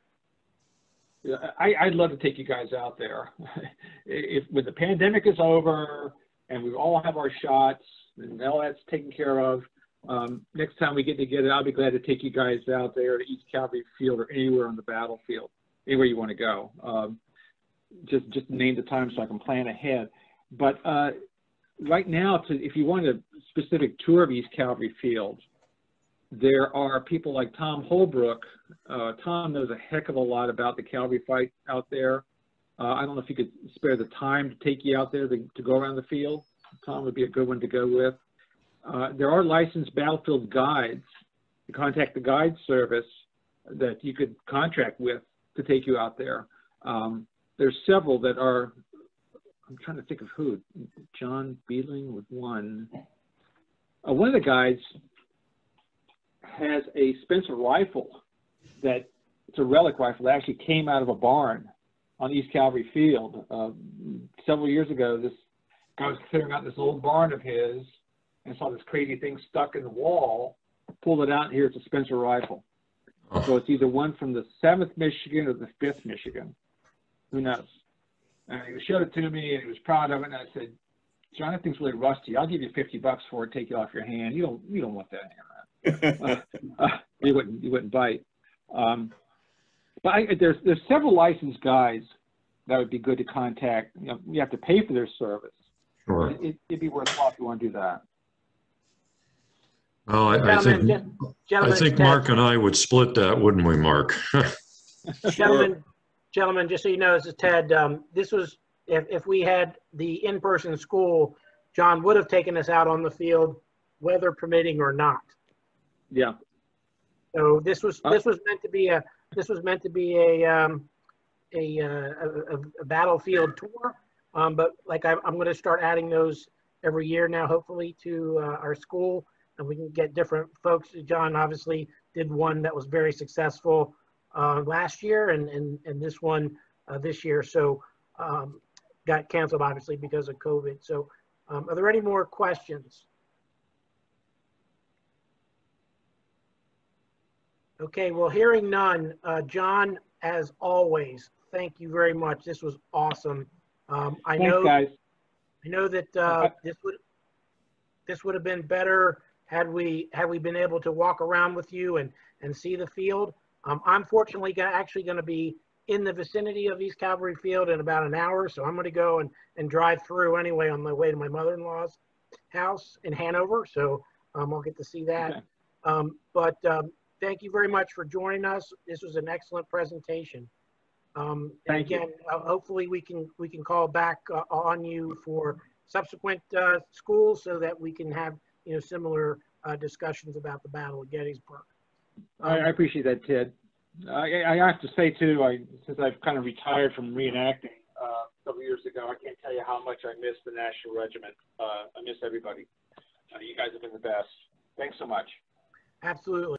S1: I, I'd love to take you guys out there. <laughs> if when the pandemic is over and we all have our shots and all that's taken care of, um, next time we get together, I'll be glad to take you guys out there to East Calvary Field or anywhere on the battlefield. anywhere you want to go. Um, just just name the time so I can plan ahead. But uh, right now, to, if you want a specific tour of East Calvary Field, there are people like Tom Holbrook. Uh, Tom knows a heck of a lot about the Calvary fight out there. Uh, I don't know if you could spare the time to take you out there to, to go around the field. Tom would be a good one to go with. Uh, there are licensed battlefield guides. You contact the guide service that you could contract with to take you out there. Um, there's several that are, I'm trying to think of who. John Beeling with one. Uh, one of the guides has a Spencer rifle that it's a relic rifle that actually came out of a barn on East Cavalry Field. Uh, several years ago, this guy was clearing out this old barn of his and saw this crazy thing stuck in the wall, pulled it out, and here it's a Spencer rifle. Oh. So it's either one from the 7th Michigan or the 5th Michigan. Who knows? And he showed it to me, and he was proud of it. And I said, "John, that thing's really rusty. I'll give you 50 bucks for it. Take it off your hand. You don't, you don't want that hammer. <laughs> uh, uh, you wouldn't, you wouldn't bite." Um, but I, there's there's several licensed guys that would be good to contact. You know, you have to pay for their service.
S10: Sure.
S1: It, would be worthwhile if you want to do that.
S10: Well, I, I think I think Mark and I would split that, wouldn't we, Mark? <laughs>
S3: gentlemen, gentlemen, just so you know, this is Ted. Um, this was if if we had the in-person school, John would have taken us out on the field, weather permitting or not.
S1: Yeah.
S3: So this was this was meant to be a this was meant to be a um, a, uh, a, a, battlefield tour. Um, but like I, am going to start adding those every year now, hopefully, to uh, our school, and we can get different folks. John obviously did one that was very successful uh, last year, and and and this one uh, this year. So um, got canceled obviously because of COVID. So um, are there any more questions? Okay, well, hearing none, uh, John, as always, thank you very much. This was awesome. Um, I
S1: Thanks,
S3: know,
S1: guys.
S3: I know that uh, this would this would have been better had we had we been able to walk around with you and and see the field. Um, I'm fortunately gonna, actually going to be in the vicinity of East Cavalry Field in about an hour, so I'm going to go and and drive through anyway on my way to my mother-in-law's house in Hanover. So um, I'll get to see that. Okay. Um, but um, thank you very much for joining us. This was an excellent presentation. Um,
S1: Thank
S3: again,
S1: you.
S3: Uh, hopefully we can we can call back uh, on you for subsequent uh, schools so that we can have you know similar uh, discussions about the Battle of Gettysburg.
S1: Um, I, I, appreciate that, Ted. I, I, have to say too, I, since I've kind of retired from reenacting uh, couple years ago, I can't tell you how much I miss the National Regiment. Uh, I miss everybody. you guys have been the best. Thanks so much.
S3: Absolutely.